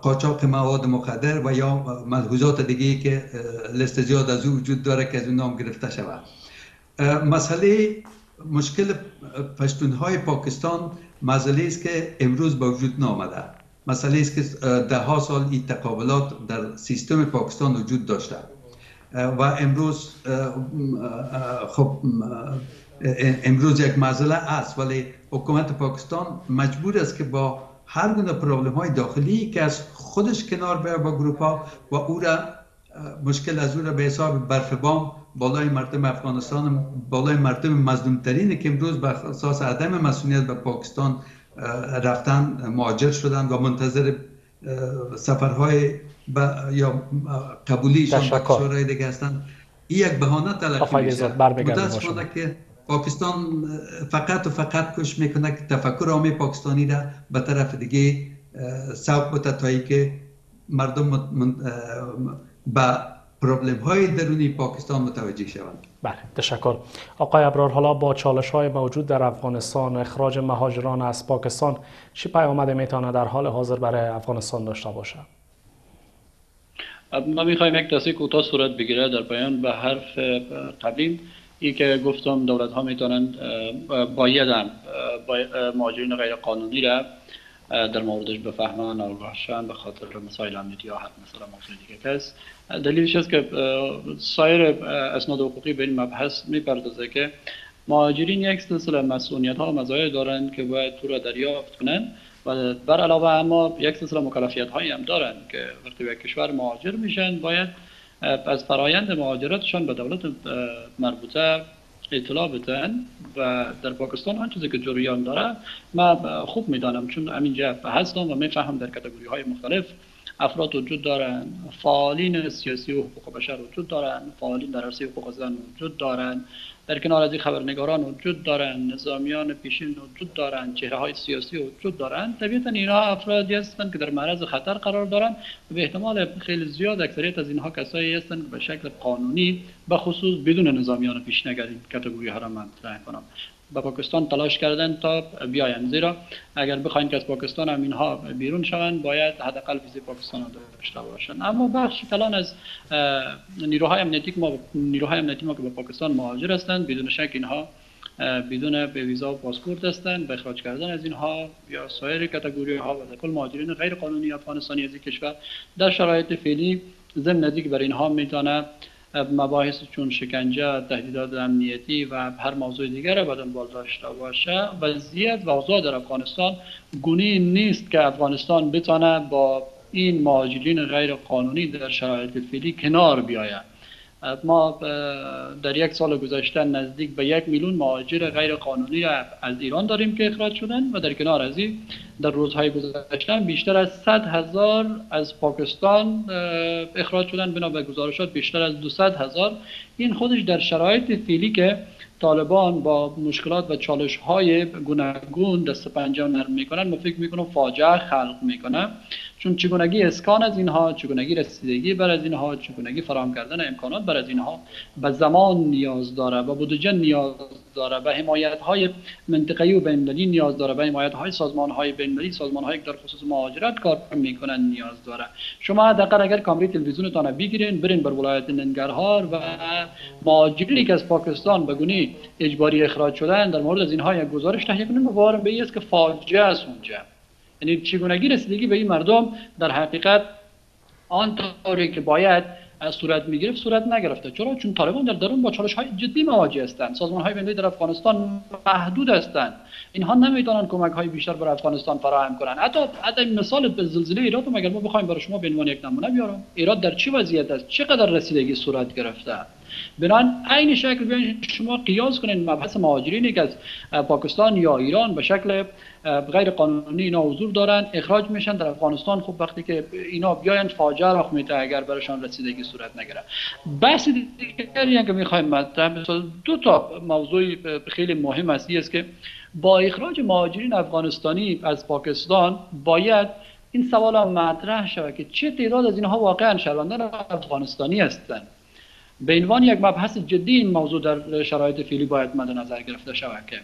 قاچاق مواد مخدر و یا ملحوظات دیگه که لست زیاد از وجود داره که از اون نام گرفته شود. مسئله مشکل پشتون های پاکستان مسئله است که امروز به وجود نامده مسئله است که ده ها سال این تقابلات در سیستم پاکستان وجود داشته. و امروز خب امروز یک مسئله است ولی حکومت پاکستان مجبور است که با هر گونه پرابلم های داخلی که از خودش کنار بیار با گروپ ها و او را مشکل از او را به حساب برف بام بالای مردم افغانستان بالای مردم مظلوم ترینه که امروز به اساس عدم مسئولیت به پاکستان رفتن مهاجر شدن و منتظر سفرهای یا قبولیشان به کشورهای دیگه هستن. این یک بهانه تلقی میشه. متاسفانه که پاکستان فقط و فقط کش می‌کنه که تفکر عامی پاکستانی را به طرف دیگه سوق بده تایی که مردم به پروبلم های درونی پاکستان متوجه شوند. بله تشکر. آقای ابرار حالا با چالش های موجود در افغانستان اخراج مهاجران از پاکستان چی پیامده می‌تونه در حال حاضر برای افغانستان داشته باشه؟ ما می‌خوایم یک تصحیح کوتاه صورت بگیره در پایان به حرف قبلی. ای که گفتم دولت ها می‌تونند بایدن مهاجرین غیر قانونی را در موردش بفهمن و به خاطر مسائل امنیتی یا حد مثلا موضوع دیگه کس. دلیلش است که سایر اسناد حقوقی به این مبحث می‌پردازه که مهاجرین یک سلسله مسئولیت ها و مزایا دارند که باید تو را دریافت کنند و بر علاوه اما یک سلسله مکلفیت هایی هم دارن که وقتی به کشور مهاجر میشن باید از فرایند مهاجرتشان به دولت مربوطه اطلاع بدن و در پاکستان آن چیزی که جریان داره من خوب می‌دانم چون همینجا هستم و میفهم در کتگوری های مختلف افراد وجود دارن. فعالین سیاسی و حقوق بشر وجود دارن. فعالین در عرصه حقوق زن وجود دارن. در کنار از خبرنگاران وجود دارن. نظامیان پیشین وجود دارن. چهره های سیاسی وجود دارن. طبیعتا اینها افرادی هستند که در معرض خطر قرار دارن و به احتمال خیلی زیاد اکثریت از اینها کسایی هستند که به شکل قانونی به خصوص بدون نظامیان پیشین کاتگوری ها را کنم. به پاکستان تلاش کردن تا بیاین. زیرا اگر بخواین که از پاکستان هم اینها بیرون شوند باید حداقل ویزه پاکستان داشته باشن. اما بخش کلان از نیروهای امنیتی ما نیروهای امنیتی ما که به پاکستان مهاجر هستند بدون شک اینها بدون ویزا و پاسپورت هستند به اخراج کردن از اینها یا سایر کاتگوری ها و کل مهاجرین غیر قانونی افغانستانی از این کشور در شرایط فعلی ضمن نزدیک بر اینها می‌تونه مباحث چون شکنجه تهدیدات امنیتی و هر موضوع دیگر را دنبال داشته باشه. وضعیت و اوضاع در افغانستان گونه نیست که افغانستان بتانه با این مهاجرین غیر قانونی در شرایط فعلی کنار بیاید. ما در یک سال گذشته نزدیک به یک میلیون مهاجر غیر قانونی از ایران داریم که اخراج شدن و در کنار از این در روزهای گذشته بیشتر از 100 هزار از پاکستان اخراج شدن. بنا به گزارشات بیشتر از 200 هزار. این خودش در شرایط فعلی که طالبان با مشکلات و چالش های گوناگون دست پنجه نرم می‌کنن ما فکر می‌کنم فاجعه خلق می‌کنه. چون چگونگی اسکان از اینها چگونگی رسیدگی بر از اینها چگونگی فراهم کردن امکانات بر از اینها به زمان نیاز داره و بودجه نیاز داره به حمایت های منطقه‌ای و بین‌المللی نیاز داره به حمایت های سازمان های بین‌المللی سازمان هایی که در خصوص مهاجرت کار می‌کنن نیاز داره. شما حداقل اگر کامری تلویزیونتان بگیرین برین بر ولایت ننگرهار و مهاجری که از پاکستان به گونه اجباری اخراج شدن در مورد از اینها یک گزارش تهیه کنین به است که فاجعه است اونجا. یعنی چگونگی رسیدگی به این مردم در حقیقت آن طوری که باید از صورت می‌گرفت صورت نگرفته. چرا؟ چون طالبان در درون با چالش های جدی مواجه هستند. سازمان های ملی در افغانستان محدود هستند. اینها نمی‌تونن کمک های بیشتر بر افغانستان فراهم کنند. حتی حتی مثال به زلزله ایراد مگر ما بخوایم برای شما به عنوان یک نمونه بیارم؟ ایراد در چه وضعیت است؟ چقدر رسیدگی صورت گرفته؟ بنان عین شکل بیاین شما قیاس کنین. مبحث مهاجرینی که از پاکستان یا ایران به شکل غیر قانونی اینا حضور دارن اخراج میشن. در افغانستان خب وقتی که اینا بیاین فاجعه رخ میده اگر برشان رسیدگی صورت نگیره. بحث دیگری که می‌خوایم مطرح دو تا موضوع خیلی مهم است. است که با اخراج مهاجرین افغانستانی از پاکستان باید این سوال هم مطرح شود که چه تعداد از اینها واقعا شهروندان افغانستانی هستند. به عنوان یک مبحث جدی این موضوع در شرایط فعلی باید مد نظر گرفته شود که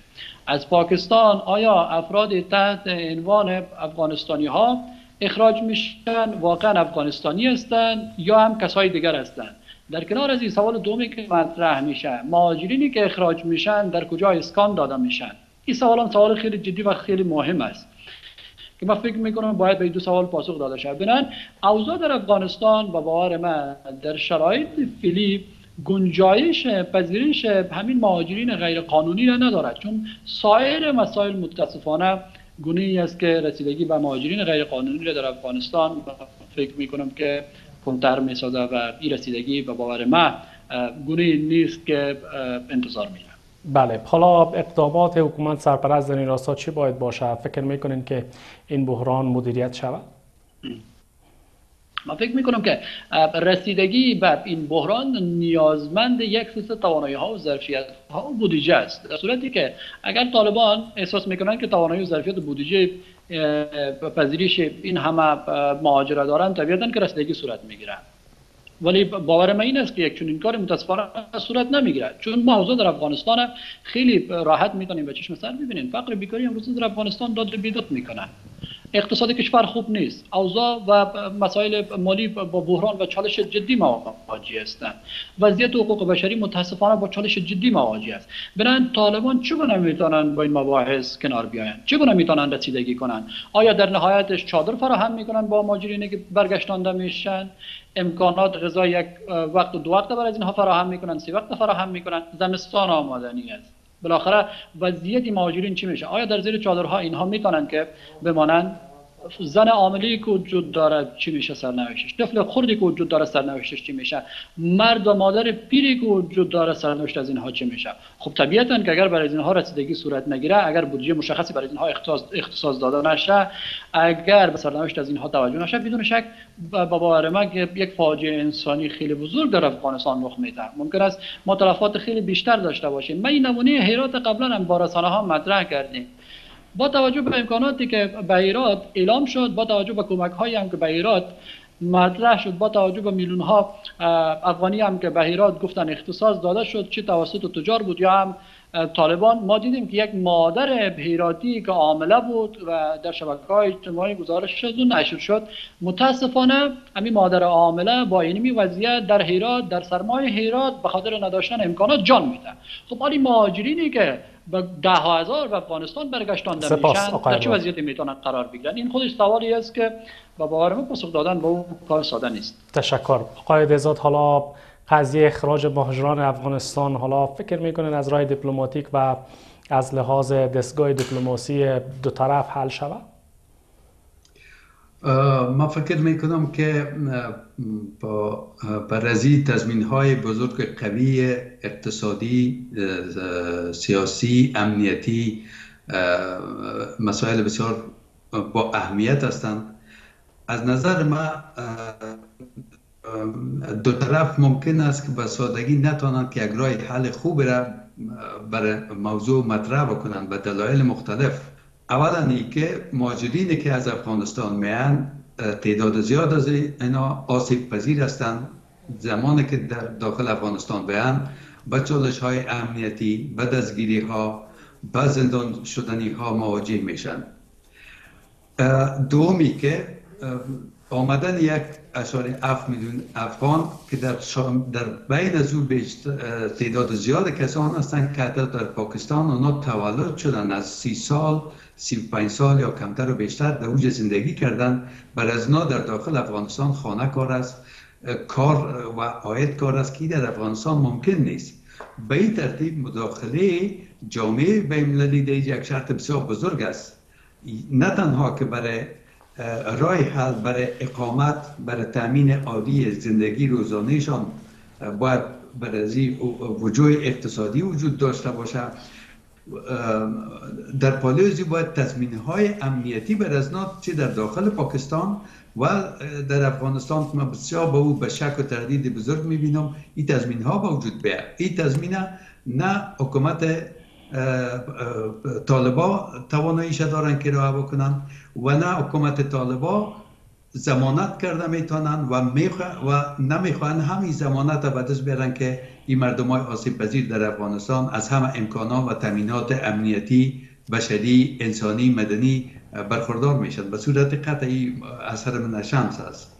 از پاکستان آیا افراد تحت عنوان افغانستانی ها اخراج میشن واقعا افغانستانی هستند یا هم کسای دیگر هستند؟ در کنار از این سوال دومی که مطرح میشه مهاجرینی که اخراج میشن در کجا اسکان داده میشن این سوال سوال خیلی جدی و خیلی مهم است. که من فکر می‌کنم باید به دو سوال پاسخ داده شود. بنان اوضاع در افغانستان و باور من در شرایط فیلی گنجایش پذیرش همین مهاجرین غیر قانونی را ندارد. چون سایر مسائل متاسفانه گونه ای است که رسیدگی به مهاجرین غیر قانونی را در افغانستان فکر می‌کنم که کنتر می‌سازه و این رسیدگی به باور من گونه نیست که انتظار میره بله حالا اقدامات حکومت سرپرست در این راستا چی باید باشه فکر می‌کنین که این بحران مدیریت شود؟ من فکر می‌کنم که رسیدگی به این بحران نیازمند یک سلسله توانایی ها و ظرفیت ها و بودجه است. در صورتی که اگر طالبان احساس می‌کنن که توانایی و ظرفیت بودجه پذیرش این همه مهاجره دارن طبیعتا که رسیدگی صورت می‌گیرن ولی باور من این است که یک چنین کار متاسفانه صورت نمی‌گیره چون ما در افغانستان خیلی راحت می‌تونیم به چشم سر ببینیم. فقر بیکاری امروز در افغانستان داد بیداد می‌کنن اقتصاد کشور خوب نیست. اوضاع و مسائل مالی با بحران و چالش جدی مواجه هستند. وضعیت حقوق بشری متاسفانه با چالش جدی مواجه است. بنابراین طالبان چگونه می‌تونن با این مباحث کنار بیاین چگونه می‌تونن رسیدگی کنن آیا در نهایتش چادر فراهم می‌کنن با ماجرینی که برگشتانده میشن؟ امکانات غذا یک وقت و دو وقت برای اینها فراهم می‌کنن سی وقت فراهم می‌کنن زمستان آمادنی است. بالاخره وضعیت مهاجرین چی میشه؟ آیا در زیر چادرها اینها می‌تونن که بمانند زن عاملی که وجود داره چی میشه سرنوشتش؟ طفل خردی که وجود داره سرنوشتش چی میشه؟ مرد و مادر پیری که وجود داره سرنوشت از اینها چی میشه؟ خب طبیعتا که اگر برای اینها رسیدگی صورت نگیره اگر بودجه مشخصی برای اینها اختصاص, داده نشه اگر به سرنوشت از اینها توجه نشه بدون شک با باور من یک فاجعه انسانی خیلی بزرگ در افغانستان رخ میده. ممکن است ما خیلی بیشتر داشته باشیم. ما این نمونه هرات قبلا هم با رسانه ها مطرح کردیم. با توجه به امکاناتی که به ایراد اعلام شد با توجه به کمک هایی هم که به ایراد مطرح شد با توجه به میلیون ها افغانی هم که به ایراد گفتن اختصاص داده شد چه توسط تجار بود یا هم طالبان. ما دیدیم که یک مادر هیراتی که عامله بود و در شبکه های اجتماعی گزارش شد و نشر شد متاسفانه همین مادر عامله با اینمی وضعیت در هیرات در سرمایه هیرات به خاطر نداشتن امکانات جان میده. خب حالی مهاجرینی که به ده هزار به افغانستان برگشتانده میشن در چه وضعیتی می‌تونن قرار بگیرن؟ این خودش سوالی است که با باور من پاسخ دادن به اون کار ساده نیست. تشکر. آقای حالا قضیه اخراج مهاجران افغانستان حالا فکر می‌کنین از راه دیپلماتیک و از لحاظ دستگاه دیپلماسی دو طرف حل شود؟ ما فکر می‌کنم که با برزی تضمین های بزرگ قوی اقتصادی سیاسی امنیتی مسائل بسیار با اهمیت هستند. از نظر ما دو طرف ممکن است که به سادگی نتوانند که یک راه حل خوب را برای موضوع مطرح بکنند به دلایل مختلف. اولا ای که مهاجرینی که از افغانستان میان تعداد زیاد از اینا آسیب پذیر هستند. زمانی که در داخل افغانستان بیان به چالش های امنیتی به دستگیری ها به زندان شدنی ها مواجه میشن. دومی که آمدن یک اشاری اف میلیون افغان که در, در بین از او تعداد زیاد کسان هستند که در پاکستان اونا تولد شدن از سی سال سی پنج سال یا کمتر و بیشتر در اوج زندگی کردن. بر از در داخل افغانستان خانه کار است کار و آید کار است که در افغانستان ممکن نیست. به این ترتیب مداخله جامعه بین در یک شرط بسیار بزرگ است. نه تنها که برای رای حل برای اقامت برای تامین عالی زندگی روزانهشان باید برای وجود اقتصادی وجود داشته باشه. در پالیوزی باید تضمین های امنیتی بر از چه در داخل پاکستان و در افغانستان که من بسیار با او به شک و تردید بزرگ می‌بینم این تضمین ها وجود بیاد. این تضمین نه حکومت طالبا تواناییش دارن که راه بکنن و نه حکومت طالبا زمانت کرده می‌تونن و و نمی‌خوان همین زمانت به دست بیارن که این مردم های آسیب پذیر در افغانستان از همه امکانات و تامینات امنیتی بشری انسانی مدنی برخوردار میشن. به صورت قطعی اثر من شمس است.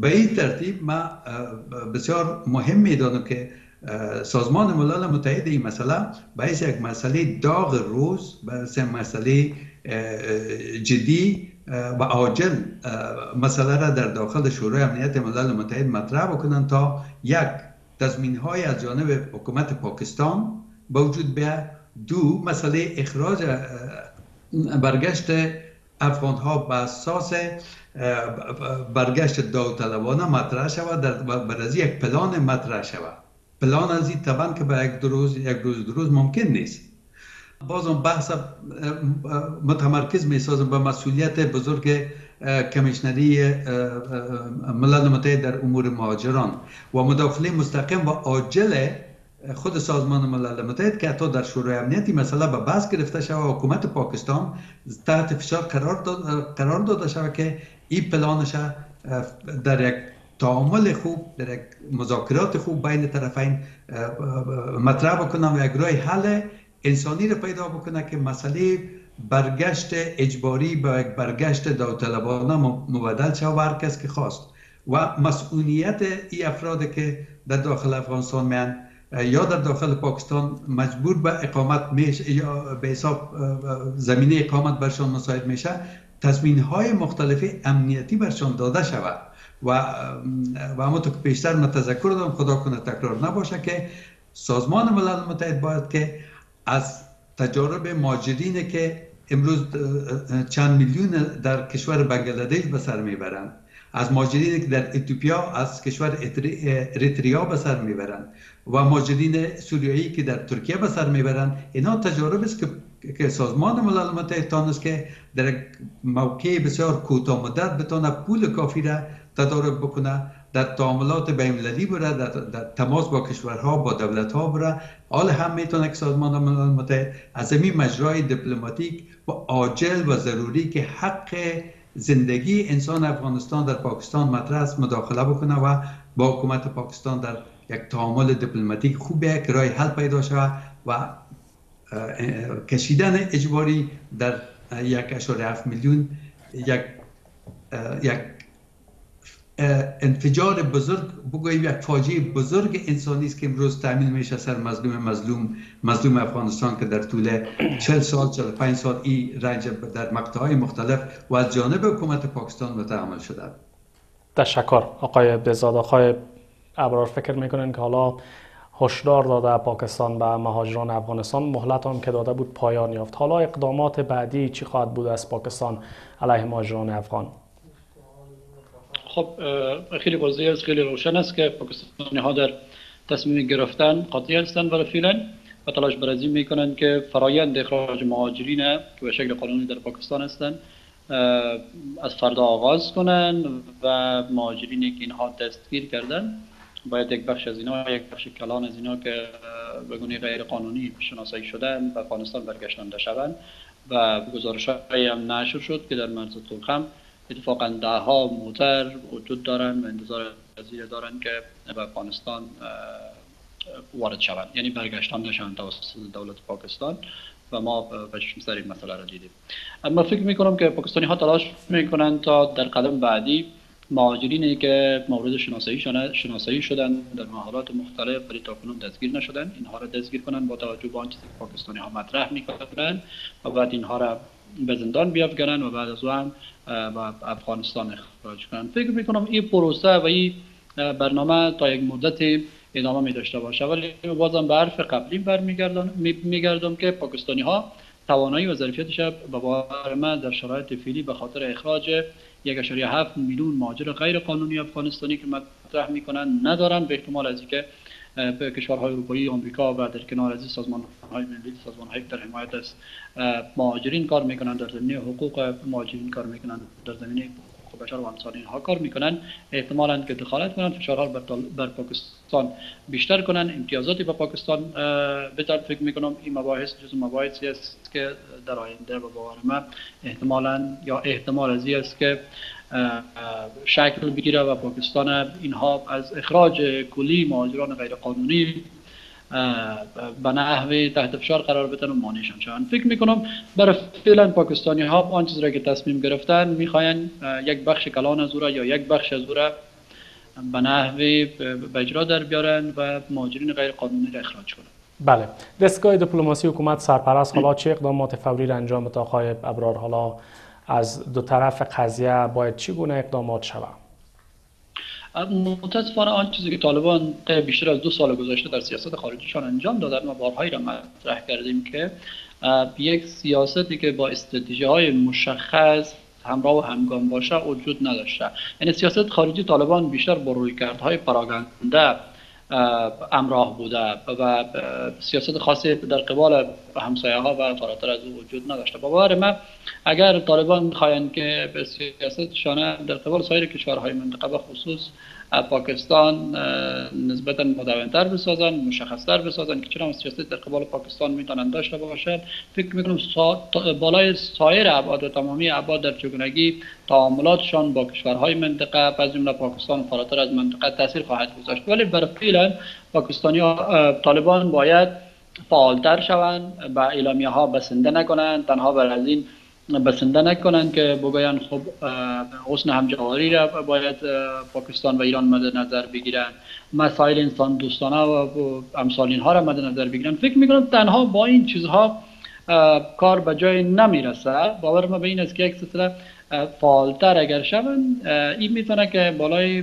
به این ترتیب ما بسیار مهم می‌دانم که سازمان ملل متحد این مسئله باعث یک مسئله داغ روز باعث مسئله جدی و عاجل مسئله را در داخل شورای امنیت ملل متحد مطرح بکنند تا یک تضمین های از جانب حکومت پاکستان به وجود بیاد دو مسئله اخراج برگشت افغان ها به اساس برگشت داوطلبانه مطرح شود در برای یک پلان مطرح شود. پلان از این طبعا که به یک روز یک روز روز ممکن نیست. بازم بحث متمرکز می سازم به مسئولیت بزرگ کمیشنری ملل متحد در امور مهاجران و مداخله مستقیم و عاجل خود سازمان ملل متحد که حتی در شورای امنیتی مسئله به بحث گرفته شود حکومت پاکستان تحت فشار قرار, قرار داده شود که این پلانش در یک تعامل خوب در یک مذاکرات خوب بین طرفین مطرح بکنم و یک راه حل انسانی رو پیدا بکنه که مسئله برگشت اجباری به یک برگشت داوطلبانه مبدل شد و هر کس که خواست. و مسئولیت ای افراد که در داخل افغانستان میان یا در داخل پاکستان مجبور به اقامت میشه یا به حساب زمینه اقامت برشان مساعد میشه تصمیم های مختلف امنیتی برشان داده شود. و و همونطور که پیشتر من تذکر دادم خدا کنه تکرار نباشه که سازمان ملل متحد باید که از تجارب ماجرینه که امروز چند میلیون در کشور بنگلادش به سر می‌برند. از ماجرینی که در اتیوپیا از کشور اریتریا به سر می‌برند. و ماجرین سوریایی که در ترکیه به سر می‌برند. اینا تجارب است که سازمان ملل متحد است که در موقع بسیار کوتاه مدت بتونه پول کافی را تدارک بکنه. در تعاملات بین‌المللی بره در, در تماس با کشورها با دولتها بره. حال هم می‌تونه که سازمان ملل متحد از این مجرای دیپلماتیک و عاجل و ضروری که حق زندگی انسان افغانستان در پاکستان مطرح است مداخله بکنه و با حکومت پاکستان در یک تعامل دیپلماتیک خوبه که رای حل پیدا شود و کشیدن اجباری در یک میلیون یک یک انفجار بزرگ بگوییم یک فاجعه بزرگ انسانی است که امروز تامین میشه سر مظلوم مظلوم مظلوم افغانستان که در طول 40 سال 45 سال این رنج در مقطع مختلف و از جانب حکومت پاکستان متعامل شده تشکر. آقای بزاد آقای ابرار فکر می‌کنن که حالا هشدار داده پاکستان به مهاجران افغانستان؟ مهلت هم که داده بود پایان یافت. حالا اقدامات بعدی چی خواهد بود از پاکستان علیه مهاجران افغان؟ خب خیلی واضح است خیلی روشن است که پاکستانی ها در تصمیم گرفتن قاطع هستند ولی فعلا و تلاش بر این می‌کنند که فرایند اخراج مهاجرین که به شکل قانونی در پاکستان هستند از فردا آغاز کنند و مهاجرینی که اینها دستگیر کردن باید یک بخش از اینا یک بخش کلان از اینا که به گونه غیر قانونی شناسایی شدن و افغانستان برگشتنده شوند و گزارش هم نشر شد که در مرز ترخم اتفاقا ده ها موتر وجود دارن و انتظار وزیر دارن که به افغانستان وارد شوند. یعنی برگشتن نشوند توسط دولت پاکستان و ما به سر این مسئله را دیدیم. اما فکر می‌کنم که پاکستانی ها تلاش می‌کنن تا در قدم بعدی مهاجرینی که مورد شناسایی شناسایی شدن در محالات مختلف ولی تاکنون دستگیر نشدن اینها را دستگیر کنند با توجه به آنچه که پاکستانی ها مطرح می‌کنن و بعد اینها را به زندان بیافگرن و بعد از هم به افغانستان اخراج کنن. فکر می‌کنم این پروسه و این برنامه تا یک مدت ادامه می داشته باشه. ولی بازم به حرف قبلی برمیگردم میگردم که پاکستانی ها توانایی و ظرفیتش به باور من در شرایط فعلی به خاطر اخراج یک اشاری هفت میلیون مهاجر غیر قانونی افغانستانی که مطرح می‌کنن ندارن به احتمال از اینکه به کشورهای اروپایی آمریکا و در کنار از سازمان های ملی سازمان های در حمایت از مهاجرین کار می‌کنن در زمینه حقوق مهاجرین کار می‌کنن در زمینه بشر و امثال اینها کار می‌کنن. احتمالا که دخالت کنن فشارها بر, بر پاکستان بیشتر کنن. امتیازاتی به پاکستان بهتر فکر می‌کنم این مباحث جز مباحثی است که در آینده به باور احتمالا یا احتمال ازی است که شکل بگیره و پاکستان اینها از اخراج کلی مهاجران غیر قانونی به نحوی تحت فشار قرار بدن و مانعشان شوند فکر می‌کنم برای فعلا پاکستانی ها آن چیزی را که تصمیم گرفتن می‌خواین یک بخش کلان از یا یک بخش از او را به نحوی به در بیارن و مهاجرین غیر قانونی را اخراج کنند بله. دستگاه دیپلماسی حکومت سرپرست حالا چه اقدامات فوری را انجام آقای ابرار حالا از دو طرف قضیه باید چی گونه اقدامات شود؟ متاسفانه آن چیزی که طالبان بیشتر از دو سال گذشته در سیاست خارجیشان انجام دادن و بارهایی را مطرح کردیم که یک سیاستی که با استراتژی های مشخص همراه و همگام باشه وجود نداشته. یعنی سیاست خارجی طالبان بیشتر با رویکردهای پراگنده امراه بوده و سیاست خاصی در قبال همسایه ها و فراتر از او وجود نداشته. باور من اگر طالبان خواهند که به سیاستشان در قبال سایر کشورهای منطقه به خصوص پاکستان نسبتا مدونتر بسازن مشخصتر بسازن که چرا سیاست در قبال پاکستان می‌تونن داشته باشد فکر می‌کنم بالای سایر ابعاد و تمامی ابعاد در چگونگی تعاملاتشان با کشورهای منطقه از جمله پاکستان فراتر از منطقه تاثیر خواهد گذاشت. ولی برای فعلا پاکستانی طالبان باید فعالتر شوند و اعلامیه ها بسنده نکنند تنها بر از این بسنده نکنند که بگوین خب حسن همجواری را باید پاکستان و ایران مد نظر بگیرن مسائل انسان دوستانه و امثال اینها را مد نظر بگیرن فکر می‌کنم تنها با این چیزها کار به جای نمی‌رسه. باور ما به این است که یک سلسله فعالتر اگر شوند این می‌تونه که بالای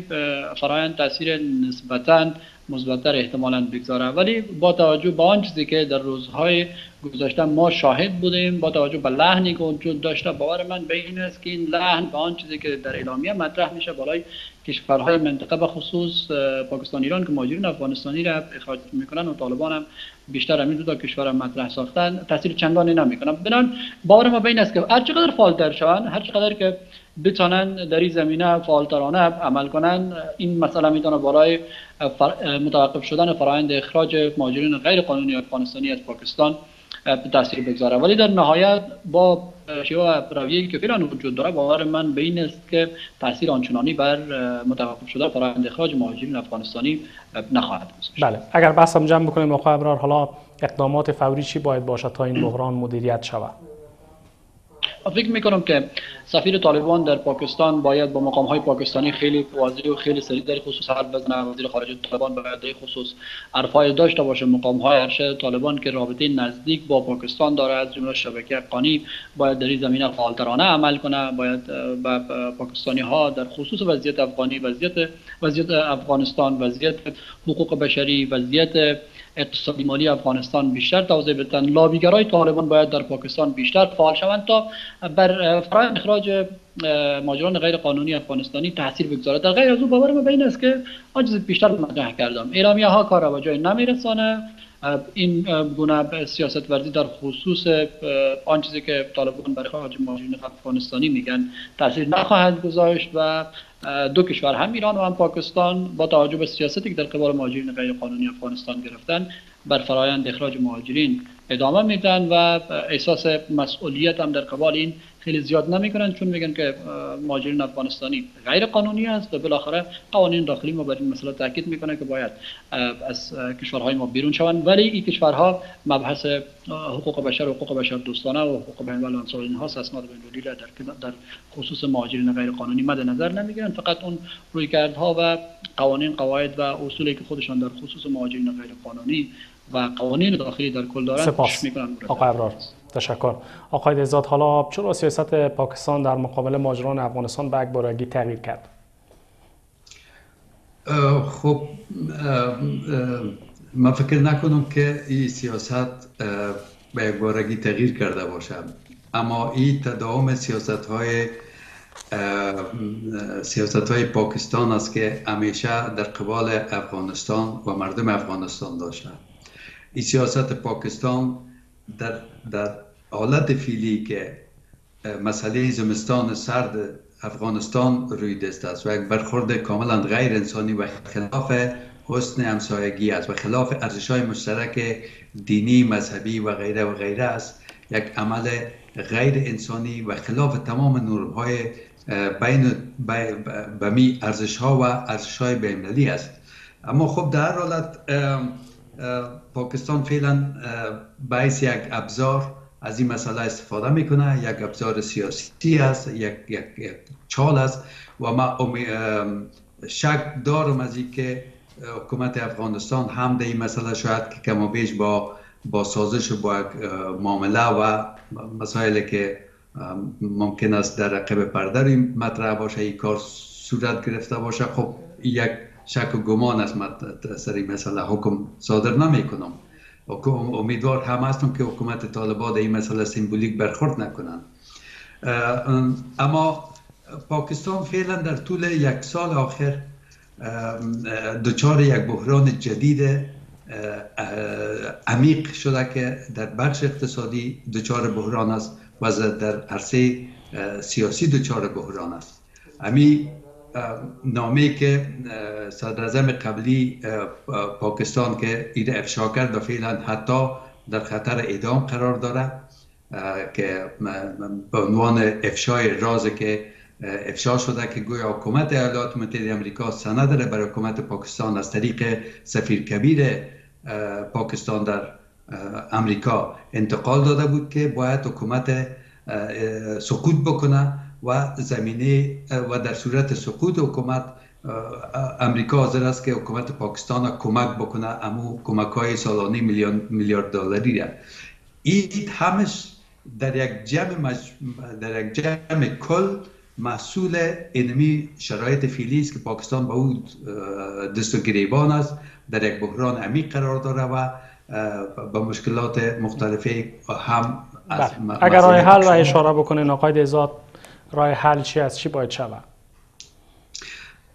فرایند تاثیر نسبتا مثبتتر احتمالا بگذاره ولی با توجه به آن چیزی که در روزهای گذشته ما شاهد بودیم با توجه به لحنی که وجود داشته باور من به این است که این لحن به آن چیزی که در اعلامیه مطرح میشه بالای کشورهای منطقه به خصوص پاکستان ایران که مهاجرین افغانستانی را اخراج می‌کنن و طالبان هم بیشتر همین دو تا کشور مطرح ساختن. تاثیر چندانی نمی‌کنن بنان باور ما به این است که هر چقدر فعالتر شوند هر چقدر که بتانن در این زمینه فعالترانه عمل کنن این مسئله می‌تونه برای متوقف شدن فرایند اخراج مهاجرین غیر قانونی افغانستانی از پاکستان تاثیر بگذاره ولی در نهایت با شیوه رویه‌ای که فعلا وجود داره باور من به این است که تاثیر آنچنانی بر متوقف شده فرآیند اخراج مهاجرین افغانستانی نخواهد گذاشت بله. اگر بحث هم جمع بکنیم آقای ابرار حالا اقدامات فوری چی باید باشد تا این بحران مدیریت شود؟ فکر می‌کنم که سفیر طالبان در پاکستان باید با مقام های پاکستانی خیلی واضح و خیلی سریع در خصوص حرف بزنه. وزیر خارجه طالبان باید در خصوص حرفای داشته باشه. مقام های ارشد طالبان که رابطه نزدیک با پاکستان داره از جمله شبکه افغانی باید در این زمینه فعالترانه عمل کنه. باید با پاکستانی ها در خصوص وضعیت افغانی وضعیت وضعیت افغانستان وضعیت حقوق بشری وضعیت اقتصادی مالی افغانستان بیشتر توضیح بدن. لابیگرای طالبان باید در پاکستان بیشتر فعال شوند تا بر فرای اخراج ماجران غیر قانونی افغانستانی تاثیر بگذارد. در غیر از او باور ما است که آجز بیشتر مطرح کردم. اعلامیه ها کار به جای نمیرسانه این گونه سیاست ورزی در خصوص آن چیزی که طالبان برای خارج مهاجرین افغانستانی میگن تاثیر نخواهد گذاشت و دو کشور هم ایران و هم پاکستان با توجه به سیاستی که در قبال مهاجرین غیر قانونی افغانستان گرفتن بر فرایند اخراج مهاجرین ادامه میدن و احساس مسئولیت هم در قبال این خیلی زیاد نمی‌کنن چون میگن که مهاجرین افغانستانی غیر قانونی است و بالاخره قوانین داخلی ما بر این مسئله تاکید می‌کنه که باید از کشورهای ما بیرون شوند. ولی این کشورها مبحث حقوق بشر و حقوق بشر دوستانه و حقوق بین الملل اینها اسناد بین در در خصوص مهاجرین غیر قانونی مد نظر نمی‌گیرن. فقط اون رویکردها و قوانین قواعد و اصولی که خودشان در خصوص مهاجرین غیر قانونی و قوانین داخلی در کل دارن سپاس. آقای ابرار. تشکر. آقای دزاد حالا چرا سیاست پاکستان در مقابل ماجران افغانستان به بارگی تغییر کرد؟ خب من فکر نکنم که این سیاست به بارگی تغییر کرده باشه اما این تداوم سیاست های سیاست های پاکستان است که همیشه در قبال افغانستان و مردم افغانستان داشته این سیاست پاکستان در, در حالت فیلی که مسئله زمستان سرد افغانستان روی دست است و یک برخورد کاملا غیر انسانی و خلاف حسن همسایگی است و خلاف ارزش های مشترک دینی مذهبی و غیره و غیره است. یک عمل غیر انسانی و خلاف تمام نورهای بین بمی ارزش ها و ارزش های بینالمللی است. اما خب در حالت پاکستان فعلا باعث یک ابزار از این مسئله استفاده می‌کنه. یک ابزار سیاسی است یک, یک, یک چال است و ما شک دارم از که حکومت افغانستان هم در این مسئله شاید که کم و بیش با با سازش با یک معامله و مسائلی که ممکن است در رقب پرده مطرح باشه این کار صورت گرفته باشه. خب یک شک و گمان است سر این مسئله حکم صادر نمی کنم امیدوار هم هستم که حکومت طالبان این مسئله سیمبولیک برخورد نکنند. اما پاکستان فعلا در طول یک سال آخر دچار یک بحران جدید عمیق شده که در بخش اقتصادی دچار بحران است و در عرصه سیاسی دچار بحران است. امی نامه که صدر قبلی پاکستان که ایده افشا کرد و فعلا حتی در خطر اعدام قرار داره که به عنوان افشای راز که افشا شده که گویا حکومت ایالات متحده امریکا سند داره برای حکومت پاکستان از طریق سفیر کبیر پاکستان در امریکا انتقال داده بود که باید حکومت سقوط بکنه. و زمینه و در صورت سقوط حکومت امریکا حاضر است که حکومت پاکستان کمک بکنه. امو کمک های سالانه میلیون میلیارد دلاری را. این همش در یک جمع مج... در یک جمع کل محصول اینمی شرایط فعلی است که پاکستان به او دست و گریبان است. در یک بحران عمیق قرار داره و با مشکلات مختلفی هم بله. اگر راه حل را اشاره بکنین آقای دهزاد. راه حل چی است؟ چی باید شود؟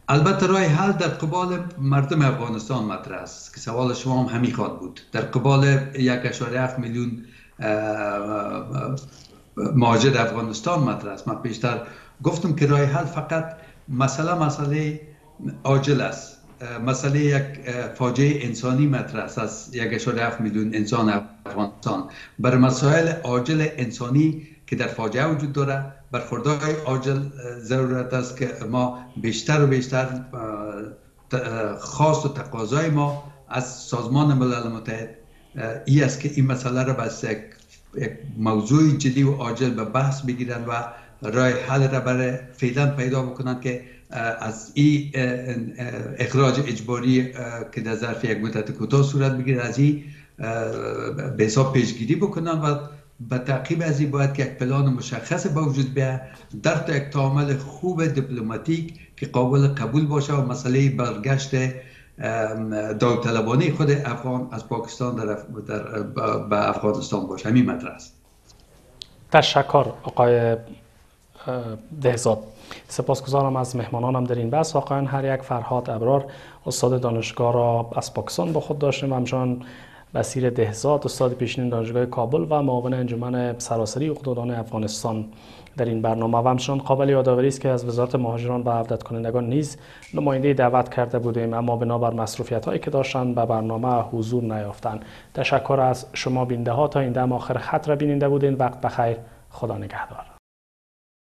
البته راه حل در قبال مردم افغانستان مطرح است که سوال شما هم همین خواد بود. در قبال یک میلیون مهاجر افغانستان مطرح است. من پیشتر گفتم که راه حل فقط مسئله مسئله عاجل است. مسئله یک فاجعه انسانی مطرح است. از یک میلیون انسان افغانستان. بر مسائل عاجل انسانی که در فاجعه وجود داره برخوردهای عاجل ضرورت است که ما بیشتر و بیشتر خاص و تقاضای ما از سازمان ملل متحد ای است که این مسئله را بس یک موضوع جدی و عاجل به بحث بگیرند و راه حل را برای فعلا پیدا بکنند که از این اخراج اجباری که در ظرف یک مدت کوتاه صورت بگیره از این به حساب پیشگیری بکنن و به تعقیب از این باید که یک پلان مشخص با وجود بیاد در یک تعامل خوب دیپلماتیک که قابل قبول باشه و مسئله برگشت داوطلبانه خود افغان از پاکستان در, در به افغانستان باشه. همین مطرح است تشکر آقای دهزاد. سپاسگزارم از مهمانانم در این بحث. واقعا هر یک فرهاد ابرار استاد دانشگاه را از پاکستان با خود داشتیم. همچنان بسیر دهزاد استاد پیشین دانشگاه کابل و معاون انجمن سراسری اقدادان افغانستان. در این برنامه و همچنان قابل یادآوری است که از وزارت مهاجران و عودت کنندگان نیز نماینده دعوت کرده بودیم اما بنابر مسئولیت هایی که داشتند به برنامه حضور نیافتند تشکر از شما بینده ها. تا این دم آخر خط را بیننده بودین. وقت بخیر. خدا نگهدار.